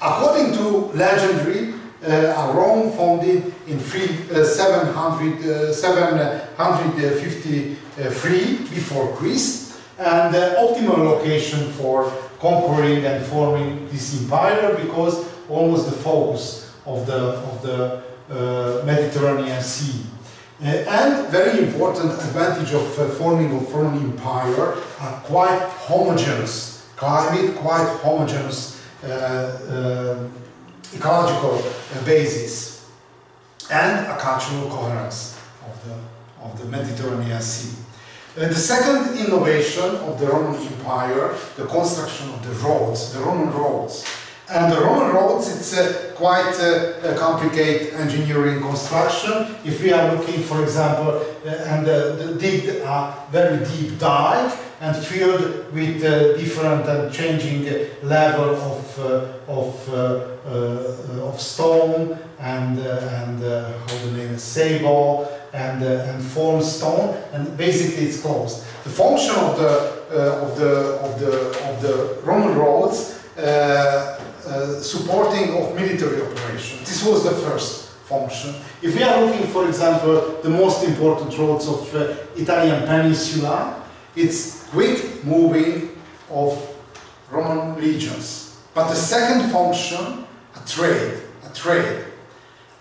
According to legendary, uh, Rome founded in three, uh, 700, uh, 753 before Christ and the optimal location for conquering and forming this empire because almost the focus of the, of the uh, Mediterranean Sea. Uh, and very important advantage of uh, forming a Roman empire, a quite homogeneous climate, quite homogeneous uh, ecological basis, and a cultural coherence of the, of the Mediterranean Sea. Uh, the second innovation of the Roman Empire, the construction of the roads, the Roman roads. And the Roman roads, it's uh, quite uh, a complicated engineering construction. If we are looking, for example, uh, and uh, dig a very deep dike and filled with uh, different and changing level of, uh, of, of stone and, and how the name is, sable and, and form stone, and basically it's closed. The function of the, of the, of the, of the Roman roads uh, supporting of military operations. This was the first function. If we are looking, for example, the most important roads of uh, Italian peninsula, it's quick moving of Roman legions. But the second function, a trade, a trade.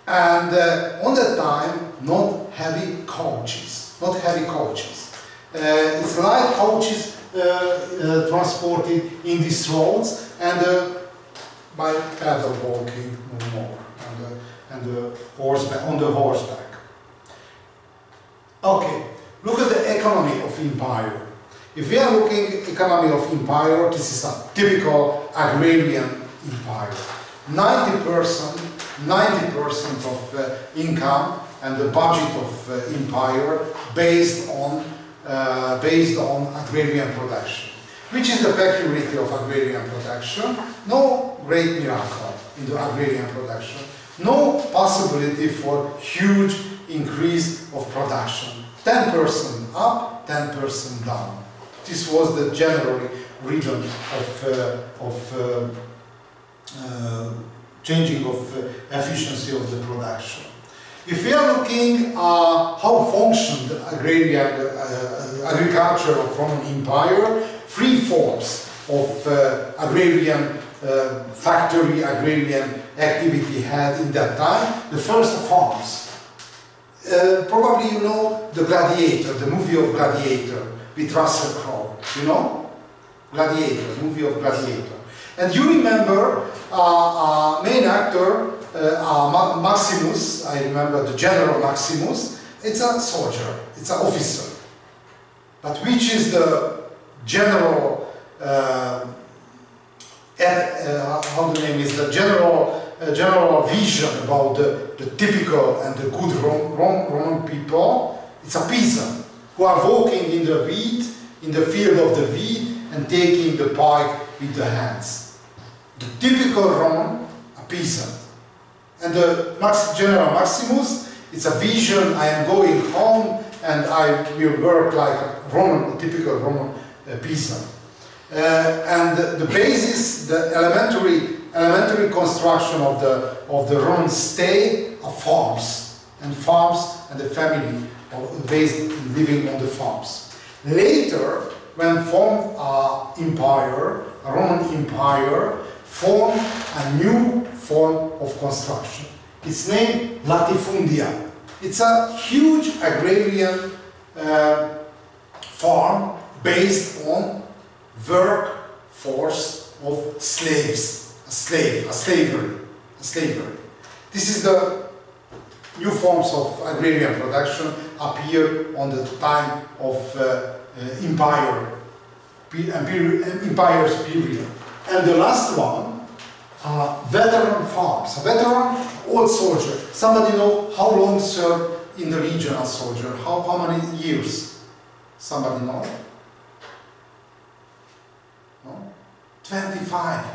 And uh, on that time, not heavy coaches, not heavy coaches. Uh, it's light coaches uh, uh, transported in these roads and by pedal walking more and, uh, and the horseback, on the horseback. Okay, look at the economy of empire. If we are looking economy of empire, this is a typical agrarian empire. 90%, 90% of uh, income and the budget of uh, empire based on uh, based on agrarian production. Which is the peculiarity of agrarian production? No great miracle in the agrarian production. No possibility for huge increase of production. 10% up, 10% down. This was the general rhythm of, uh, of uh, uh, changing of uh, efficiency of the production. If we are looking uh, how functioned agrarian uh, agriculture from Roman Empire, three forms of uh, agrarian uh, factory, agrarian activity had in that time. The first farms. Uh, probably you know the Gladiator, the movie of Gladiator with Russell Crowe. You know? Gladiator, movie of Gladiator. And you remember uh, uh, main actor uh, Ma Maximus, I remember the General Maximus, it's a soldier, it's an officer. But which is the general, uh, uh, how the name is, the general, uh, general vision about the, the typical and the good Roman, Roman people? It's a peasant who are walking in the wheat, in the field of the wheat, and taking the pike with the hands. The typical Roman, a peasant. And the Max, General Maximus, it's a vision, I am going home and I will work like a Roman, a typical Roman uh, peasant. Uh, and the, the basis, the elementary, elementary construction of the, of the Roman state are farms. And farms and the family based living on the farms. Later, when formed uh, empire, a Roman empire, formed a new form of construction. It's named latifundia. It's a huge agrarian uh, farm based on workforce of slaves, a slave, a slavery, a slavery. This is the new forms of agrarian production appear on the time of uh, uh, empire, empire's period. And the last one, uh, veteran farms. A veteran, old soldier. Somebody know how long served in the region as soldier? How, how many years? Somebody know? No? 25.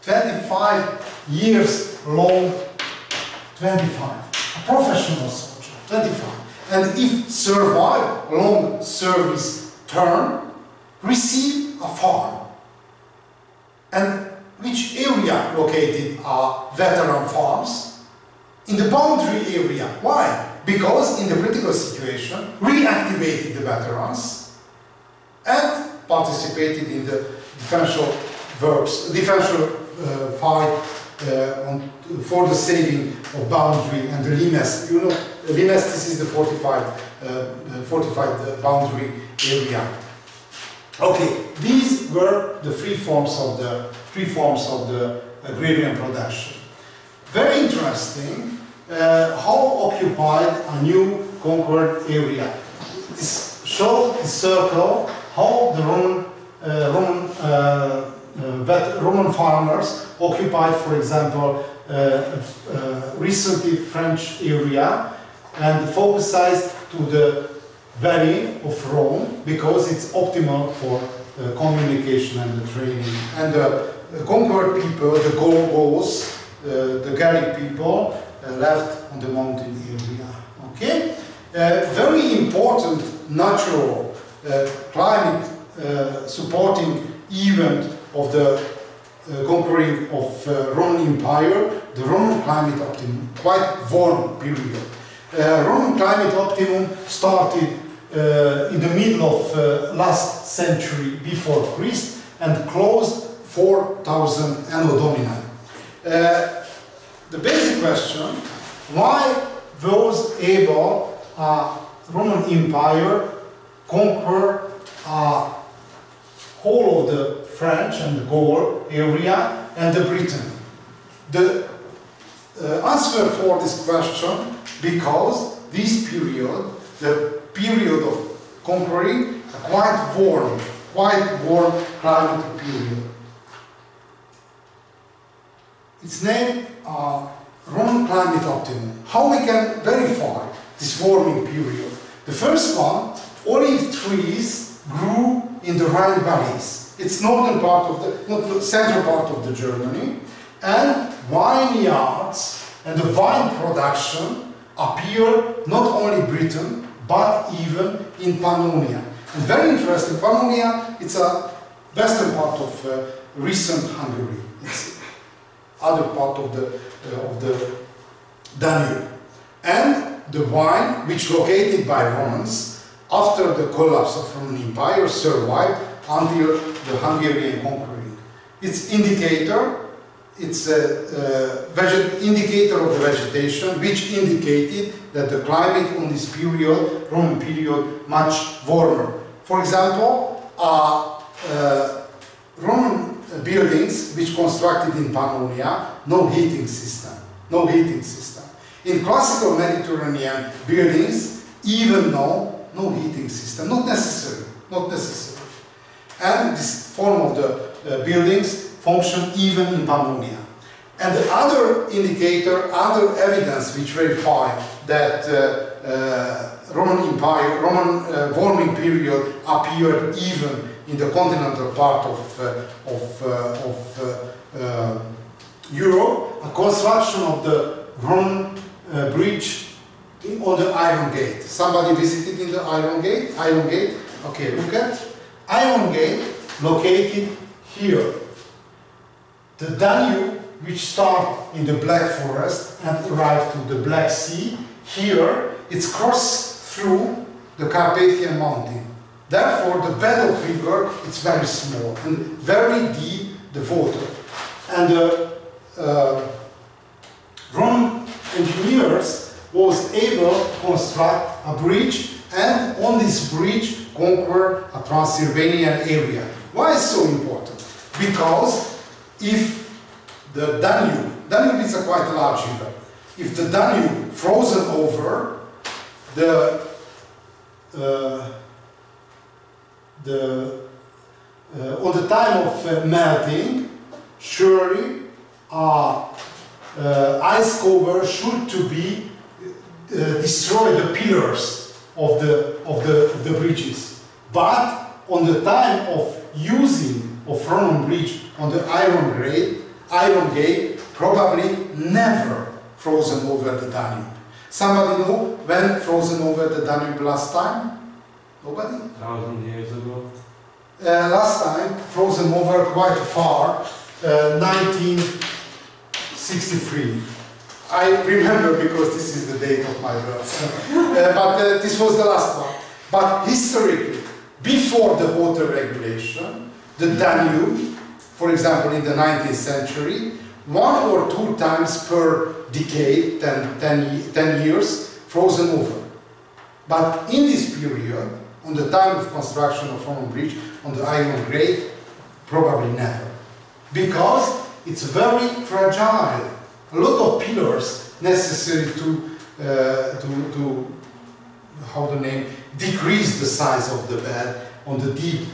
25 years long. 25. A professional soldier. 25. And if survive long service term, receive a farm. And which area located are veteran farms? In the boundary area. Why? Because in the critical situation, reactivated the veterans and participated in the defensive works, uh, uh, on, for the saving of boundary and the limes. You know, limes, this is the fortified, uh, fortified boundary area. Okay, these were the three forms of the three forms of the agrarian production. Very interesting uh, how occupied a new conquered area. This shows the circle how the Roman uh, Roman uh, uh Roman farmers occupied, for example, uh, uh, recently French area and focused to the valley of Rhône because it's optimal for uh, communication and the training. And the conquered people, the Gauls, uh, the Gallic people, uh, left on the mountain area. Okay? Very important natural climate supporting event of the conquering of Roman Empire, the Roman climate optimum, quite warm period. Roman climate optimum started uh, in the middle of uh, last century before Christ and closed 4000 Anno Domini. Uh, the basic question, why was able uh, Roman Empire conquer uh, whole of the French and the Gaul area and the Britain? The uh, answer for this question, because this period, the period of conquering, a quite warm, quite warm climate period. Its name, uh, Roman climate optimum. How we can verify this warming period? The first one, olive trees grew in the Rhine valleys. It's northern part of the, not the central part of the Germany, and vineyards and the wine production appear not only Britain, but even in Pannonia. And very interesting, Pannonia, it's a western part of uh, recent Hungary. It's other part of the, uh, of the Danube. And the wine, which located by Romans after the collapse of Roman Empire, survived until the Hungarian conquering. Its indicator, it's a, a indicator of the vegetation, which indicated that the climate on this period, Roman period, much warmer. For example, uh, uh, Roman buildings which constructed in Pannonia, no heating system, no heating system. In classical Mediterranean buildings, even no, no heating system, not necessary, not necessary. And this form of the uh, buildings function even in Pannonia. And the other indicator, other evidence which verify that uh, uh, Roman Empire, Roman uh, warming period appeared even in the continental part of, uh, of, uh, of uh, Europe, a construction of the Roman bridge on the Iron Gate. Somebody visited in the Iron Gate? Iron Gate? Okay, look at Iron Gate located here. The Danube, which start in the Black Forest and arrive to the Black Sea, here it's crossed through the Carpathian Mountain. Therefore, the bed of river is very small and very deep, the water. And the uh, uh, Roman engineers was able to construct a bridge and on this bridge conquer a Transylvanian area. Why is so important? Because if the Danube, Danube is a quite large river, if the Danube frozen over, the uh, the, uh, on the time of uh, melting, surely uh, ice cover should to be destroy the pillars of the, of, the, of the bridges. But on the time of using of Roman bridge on the iron gate, iron gate probably never frozen over the Danube. Somebody know when frozen over the Danube last time? Nobody? Thousand years ago. Uh, last time, frozen over quite far, uh, 1963. I remember because this is the date of my birth. uh, but uh, this was the last one. But historically, before the water regulation, the Danube, for example, in the 19th century, one or two times per decade, 10, 10, 10 years, frozen over. But in this period, on the time of construction of Roman bridge on the Iron Gate? Probably never. Because it's very fragile. A lot of pillars necessary to, uh, to, to, how the name, decrease the size of the bed on the deep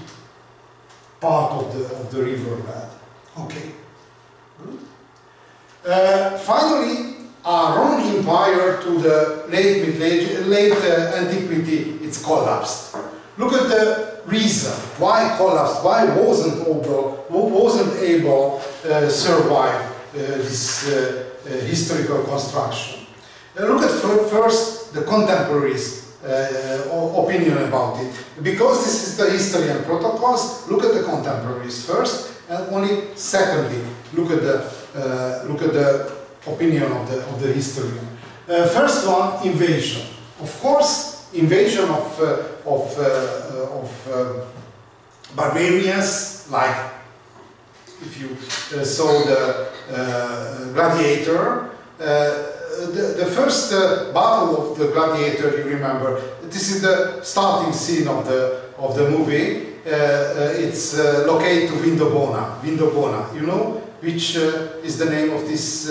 part of the, of the river bed. Okay. Good. Uh, finally, our Roman Empire to the late Age, late uh, Antiquity, it's collapsed. Look at the reason why collapsed, why wasn't able, wasn't able uh, survive this uh, uh, historical construction. Uh, look at first the contemporaries' opinion about it. Because this is the history and protocols, look at the contemporaries first, and only secondly, look at the look at the opinion of the of the historian. first one, invasion. Of course, invasion of of, uh, uh, of uh, barbarians, like if you saw the gladiator, the, the, first uh, battle of the gladiator, you remember, this is the starting scene of the, of the movie. Uh, uh, it's located to Vindobona, Vindobona, you know, which is the name of this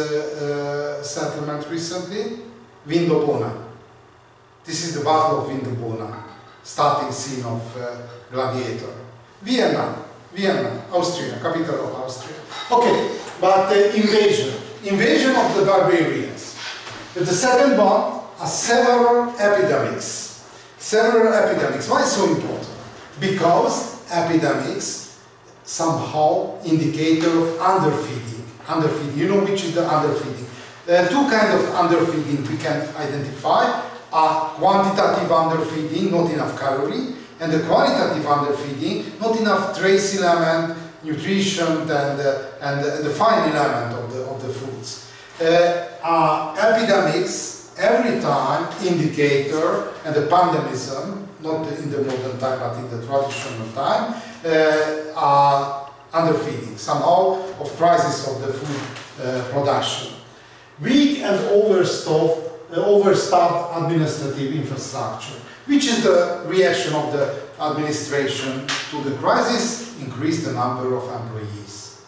settlement recently? Vindobona. This is the battle of Vindobona starting scene of uh, Gladiator. Vienna, Vienna, Austria, capital of Austria. Okay, but uh, invasion. invasion of the barbarians. The second one are several epidemics. Several epidemics. Why so important? Because epidemics somehow indicator of underfeeding. Underfeeding. You know which is the underfeeding. There are two kinds of underfeeding we can identify. A quantitative underfeeding, not enough calorie, and the qualitative underfeeding, not enough trace element, nutrition, and, uh, and the, the fine element of the, of the foods. Uh, epidemics, every time, indicator, and the pandemism, not in the modern time, but in the traditional time, uh, are underfeeding, somehow of crisis of the food uh, production. Weak and overstuffed, uh, overstaffed administrative infrastructure which is the reaction of the administration to the crisis, increase the number of employees.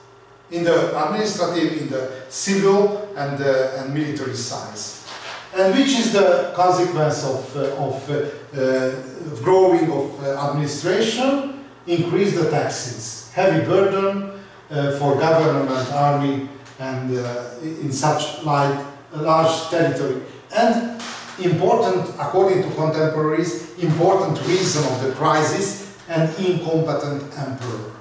In the administrative, in the civil and, uh, and military sides. And which is the consequence of, uh, of uh, uh growing of uh, administration? Increase the taxes. Heavy burden uh, for government, army, and in such like large territory. And important, according to contemporaries, important reason of the crisis, an incompetent emperor.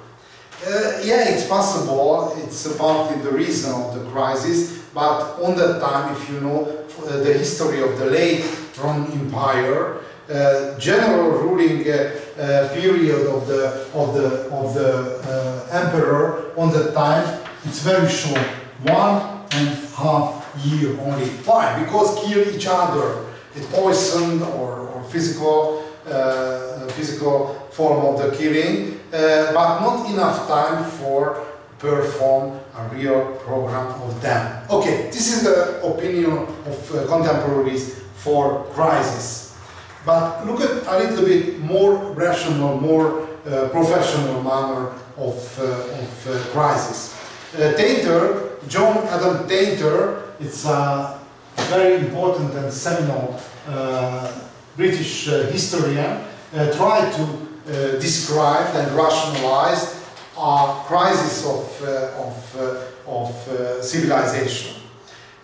Uh, yeah, it's possible, it's partly the reason of the crisis, but on that time, if you know uh, the history of the late Roman Empire, uh, general ruling uh, uh, period of the of the of the uh, emperor on that time, it's very short, one and half year only. Why? Because kill each other. It poisoned or, or physical, uh, physical form of the killing, uh, but not enough time for perform a real program of them. Okay, this is the opinion of uh, contemporaries for crisis. But look at a little bit more rational, more uh, professional manner of, uh, of uh, crisis. Tainter, John Adam Tainter, it's a very important and seminal uh, British uh, historian, uh, tried to describe and rationalize a crisis of, of, of civilization.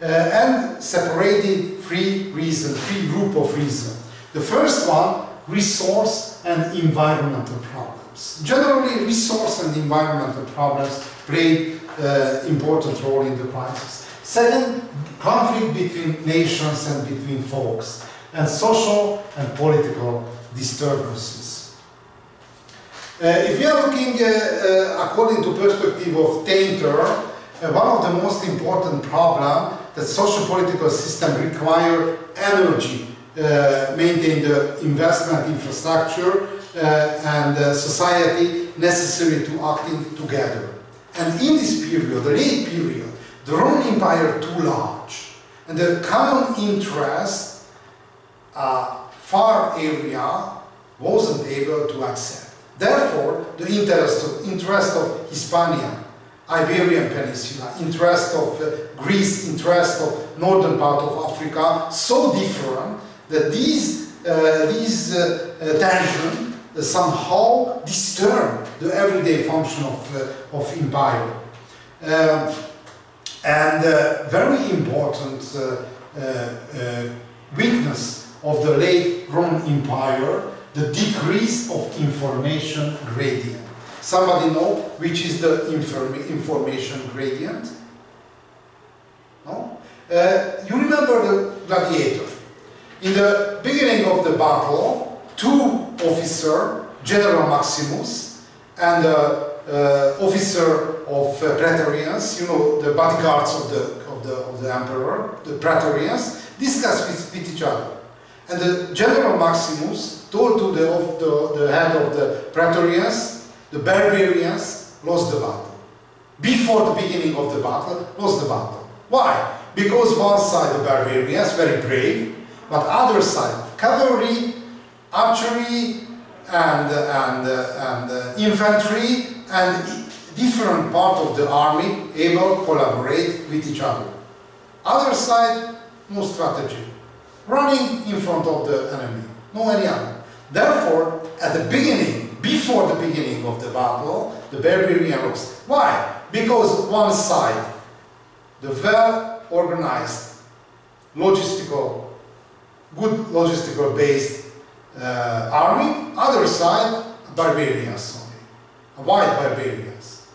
and separated three reasons, three group of reasons. The first one, resource and environmental problems. Generally, resource and environmental problems played uh, important role in the crisis. Second, conflict between nations and between folks, and social and political disturbances. Uh, if we are looking uh, uh, according to perspective of Tainter, uh, one of the most important problems that social political system require energy, uh, maintain the investment infrastructure uh, and society necessary to acting together. And in this period, the late period, the Roman Empire too large, and the common interest uh, far area wasn't able to accept. Therefore, the interest of, interest of Hispania, Iberian Peninsula, interest of uh, Greece, interest of northern part of Africa, so different that these, uh, these uh, uh tension somehow disturb the everyday function of, uh, of empire. And uh, very important uh, uh, weakness of the late Roman Empire, the decrease of information gradient. Somebody know which is the inform information gradient? No? Uh, you remember the gladiator. In the beginning of the battle, two officers, General Maximus and uh, uh, officer of uh, Praetorians, you know, the bodyguards of the, of the, of the emperor, the Praetorians, discuss with, with each other. And the General Maximus told to the, of the, the head of the Praetorians, the barbarians lost the battle. Before the beginning of the battle, lost the battle. Why? Because one side, the barbarians, very brave, but other side, cavalry, archery, and, and, and infantry, and different part of the army able collaborate with each other. Other side, no strategy. Running in front of the enemy, no any other. Therefore, at the beginning, before the beginning of the battle, the barbarian lost. Why? Because one side the well-organized, logistical, good logistical based uh, army, other side, barbarians white barbarians.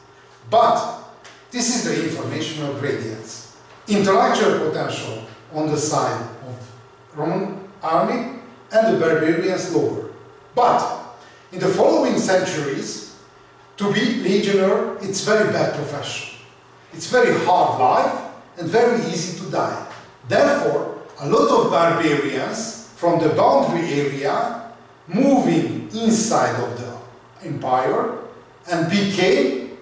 But this is the informational gradients. Intellectual potential on the side of Roman army and the barbarians lower. But in the following centuries, to be legionnaire, it's very bad profession. It's very hard life and very easy to die. Therefore, a lot of barbarians from the boundary area moving inside of the empire and became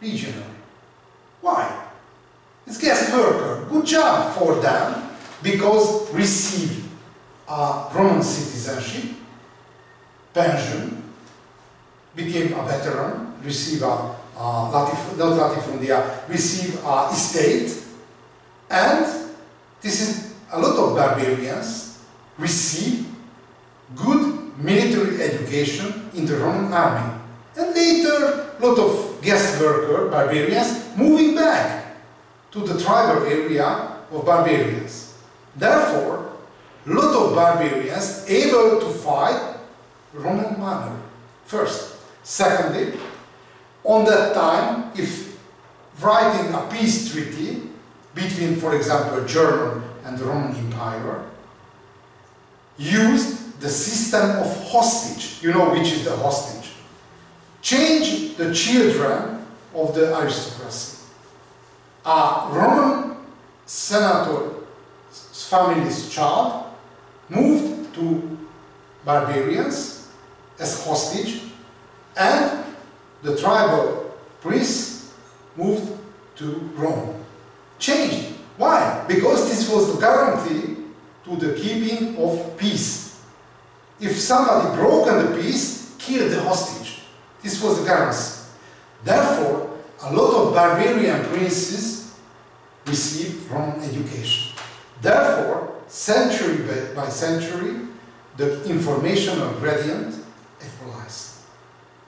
legionary. Why? It's guest worker. Good job for them because receive a Roman citizenship, pension, became a veteran, receive a uh, latif not latifundia, receive a estate, and this is a lot of barbarians receive good military education in the Roman army. And later, a lot of guest worker barbarians moving back to the tribal area of barbarians. Therefore, a lot of barbarians able to fight Roman manner, first. Secondly, on that time, if writing a peace treaty between, for example, German and Roman Empire, used the system of hostage. You know which is the hostage. Change the children of the aristocracy. A Roman senator family's child moved to barbarians as hostage and the tribal priests moved to Rome. Changed. Why? Because this was the guarantee to the keeping of peace. If somebody broken the peace, kill the hostage. This was the guarantee. Therefore, a lot of barbarian princes received Roman education. Therefore, century by century, the informational gradient equalized.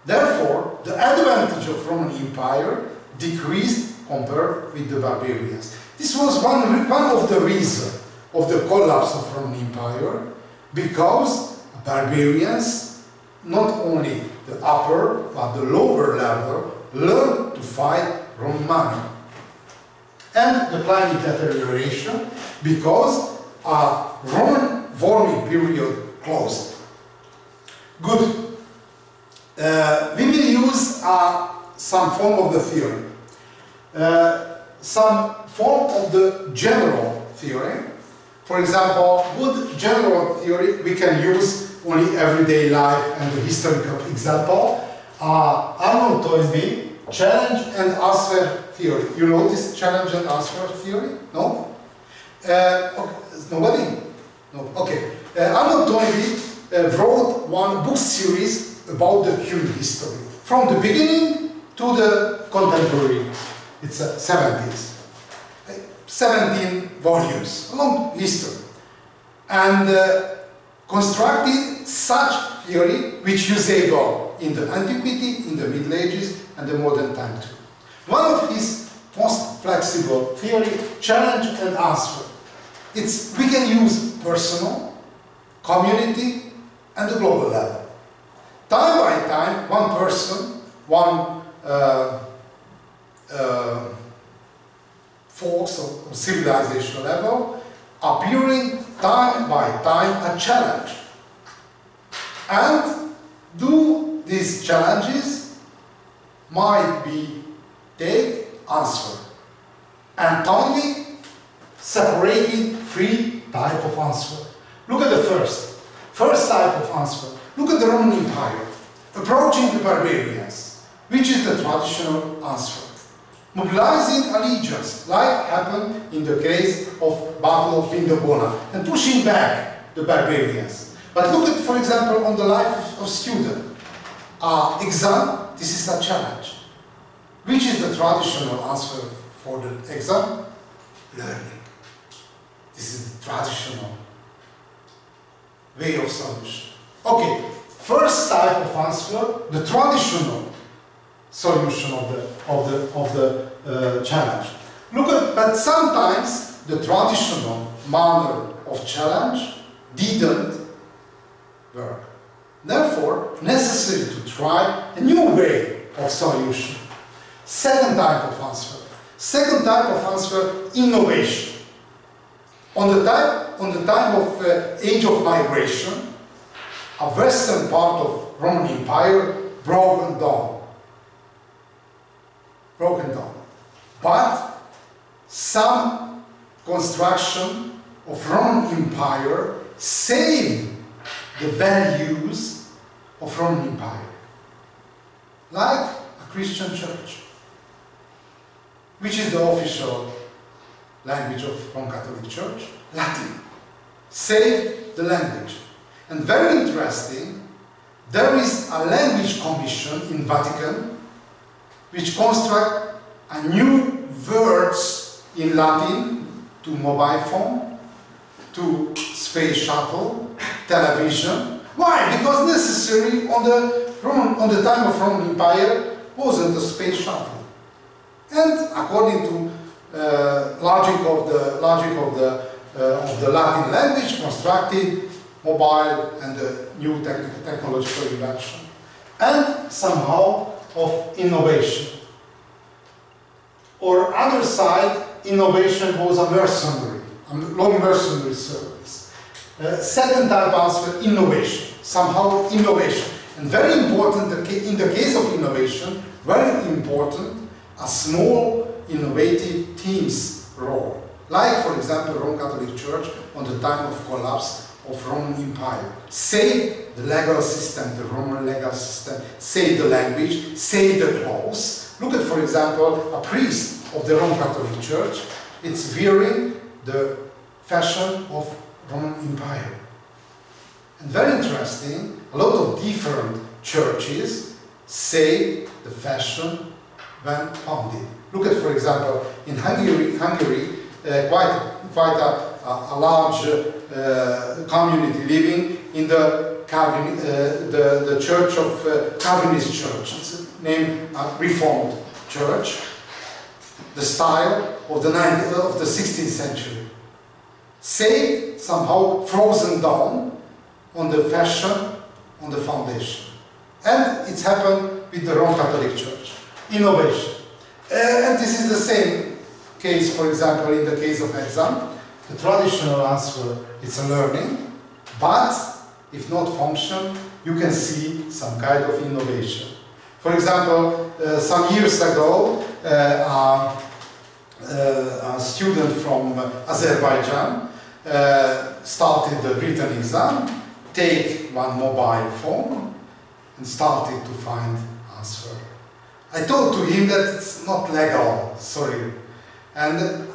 Therefore, the advantage of Roman Empire decreased compared with the barbarians. This was one, one of the reasons of the collapse of Roman Empire because barbarians, not only the upper but the lower level, learned to fight Roman money. And the climate deterioration because a Roman warming period closed. Good. Uh, we will use uh, some form of the theory. Uh, some form of the general theory. For example, good general theory we can use only everyday life and the historical example. Uh, Arnold Toynbee, challenge and answer theory. You know this challenge and answer theory? No? Uh, okay. Nobody? No. Okay. Uh, Arnold Toynbee uh, wrote one book series about the human history, from the beginning to the contemporary. It's uh, 70s. 17 volumes, a long history. And uh, constructed such theory which usable in the antiquity, in the Middle Ages, and the modern time too. One of his most flexible theory, challenge and answer. It's, we can use personal, community, and the global level. Time by time, one person, one uh, uh, folks or civilization level, appearing time by time a challenge. And do these challenges might be take answer. And only separated three type of answer. Look at the first. First type of answer. Look at the Roman Empire. Approaching the barbarians, which is the traditional answer. Mobilizing allegiance, like happened in the case of Battle of Vindobona, and pushing back the barbarians. But look at, for example, on the life of, student. Uh, exam, this is a challenge. Which is the traditional answer for the exam? Learning. This is the traditional way of solution. Okay, first type of answer, the traditional solution of the, of the, of the uh, challenge. Look at, but sometimes the traditional manner of challenge didn't work. Therefore, necessary to try a new way of solution. Second type of answer. Second type of answer, innovation. On the time, on the time of uh, age of migration, a western part of Roman Empire broken down. Broken down. But some construction of Roman Empire saved the values of Roman Empire. Like a Christian church, which is the official language of Roman Catholic Church, Latin. Saved the language. And very interesting, there is a language commission in Vatican which construct a new words in Latin to mobile phone, to space shuttle, television. Why? Because necessary on the Roman, on the time of Roman Empire wasn't a space shuttle. And according to uh, logic of the logic of the uh, of the Latin language, constructed mobile and the new technological invention, and somehow of innovation. Or other side, innovation was a mercenary, a long mercenary service. Uh, second type answer, innovation, somehow innovation. And very important, in the case of innovation, very important, a small innovative team's role. Like, for example, Roman Catholic Church on the time of collapse of Roman Empire. Save the legal system, the Roman legal system, save the language, save the clothes. Look at, for example, a priest of the Roman Catholic Church. It's wearing the fashion of Roman Empire. And very interesting, a lot of different churches say the fashion when founded. Look at, for example, in Hungary, Hungary uh, quite, quite a, a, a large uh, community living in the, Calvin, uh, the, the church of uh, Calvinist church. It's named Reformed Church. The style of the, 19th, of the 16th century. Saved, somehow frozen down on the fashion, on the foundation. And it's happened with the Roman Catholic Church. Innovation. Uh, and this is the same case, for example, in the case of exam. The traditional answer is a learning, but if not function, you can see some kind of innovation. For example, uh, some years ago, uh, uh, a student from Azerbaijan uh, started the written exam, take one mobile phone and started to find answer I told to him that it's not legal, sorry. And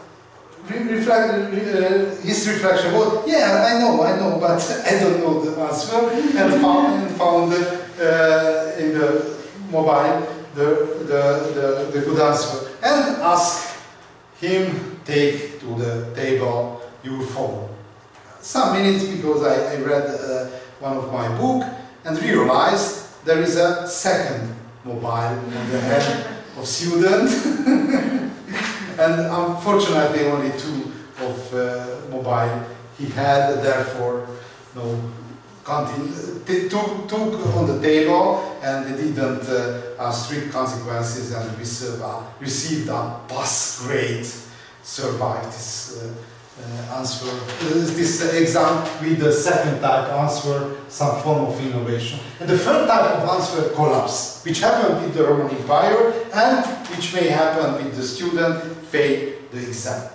reflect, uh, his reflection was, yeah, I know, I know, but I don't know the answer. And found, and found uh, in the mobile the, the, the, the good answer. And ask him take to the table your phone. Some minutes because I, I read uh, one of my book and realized there is a second mobile on the head of student. and unfortunately only two of uh, mobile he had, therefore no took, took on the table and they didn't uh, strict consequences and received a, received a pass grade, survived this uh, uh, answer, this exam with the second type answer, some form of innovation. And the third type of answer, collapse, which happened with the Roman Empire and which may happen with the student fail the exam.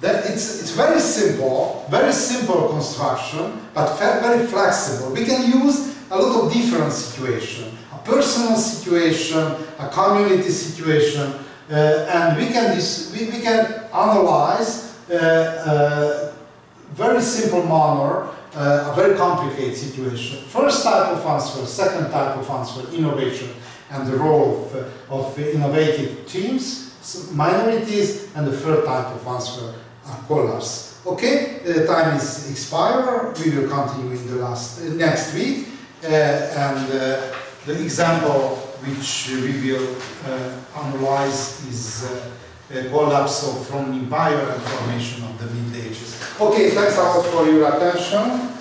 That it's, it's very simple, very simple construction, but very flexible. We can use a lot of different situations. A personal situation, a community situation, uh, and we can, we, we can analyze uh, uh, very simple manner, uh, a very complicated situation. First type of answer, second type of answer, innovation, and the role of, of innovative teams, minorities, and the third type of answer, are collapse. Okay, the time is expired. We will continue in the last uh, next week, uh, and uh, the example which we will analyze is uh, collapse of from empire and formation of the Middle Ages. Okay, thanks a lot for your attention.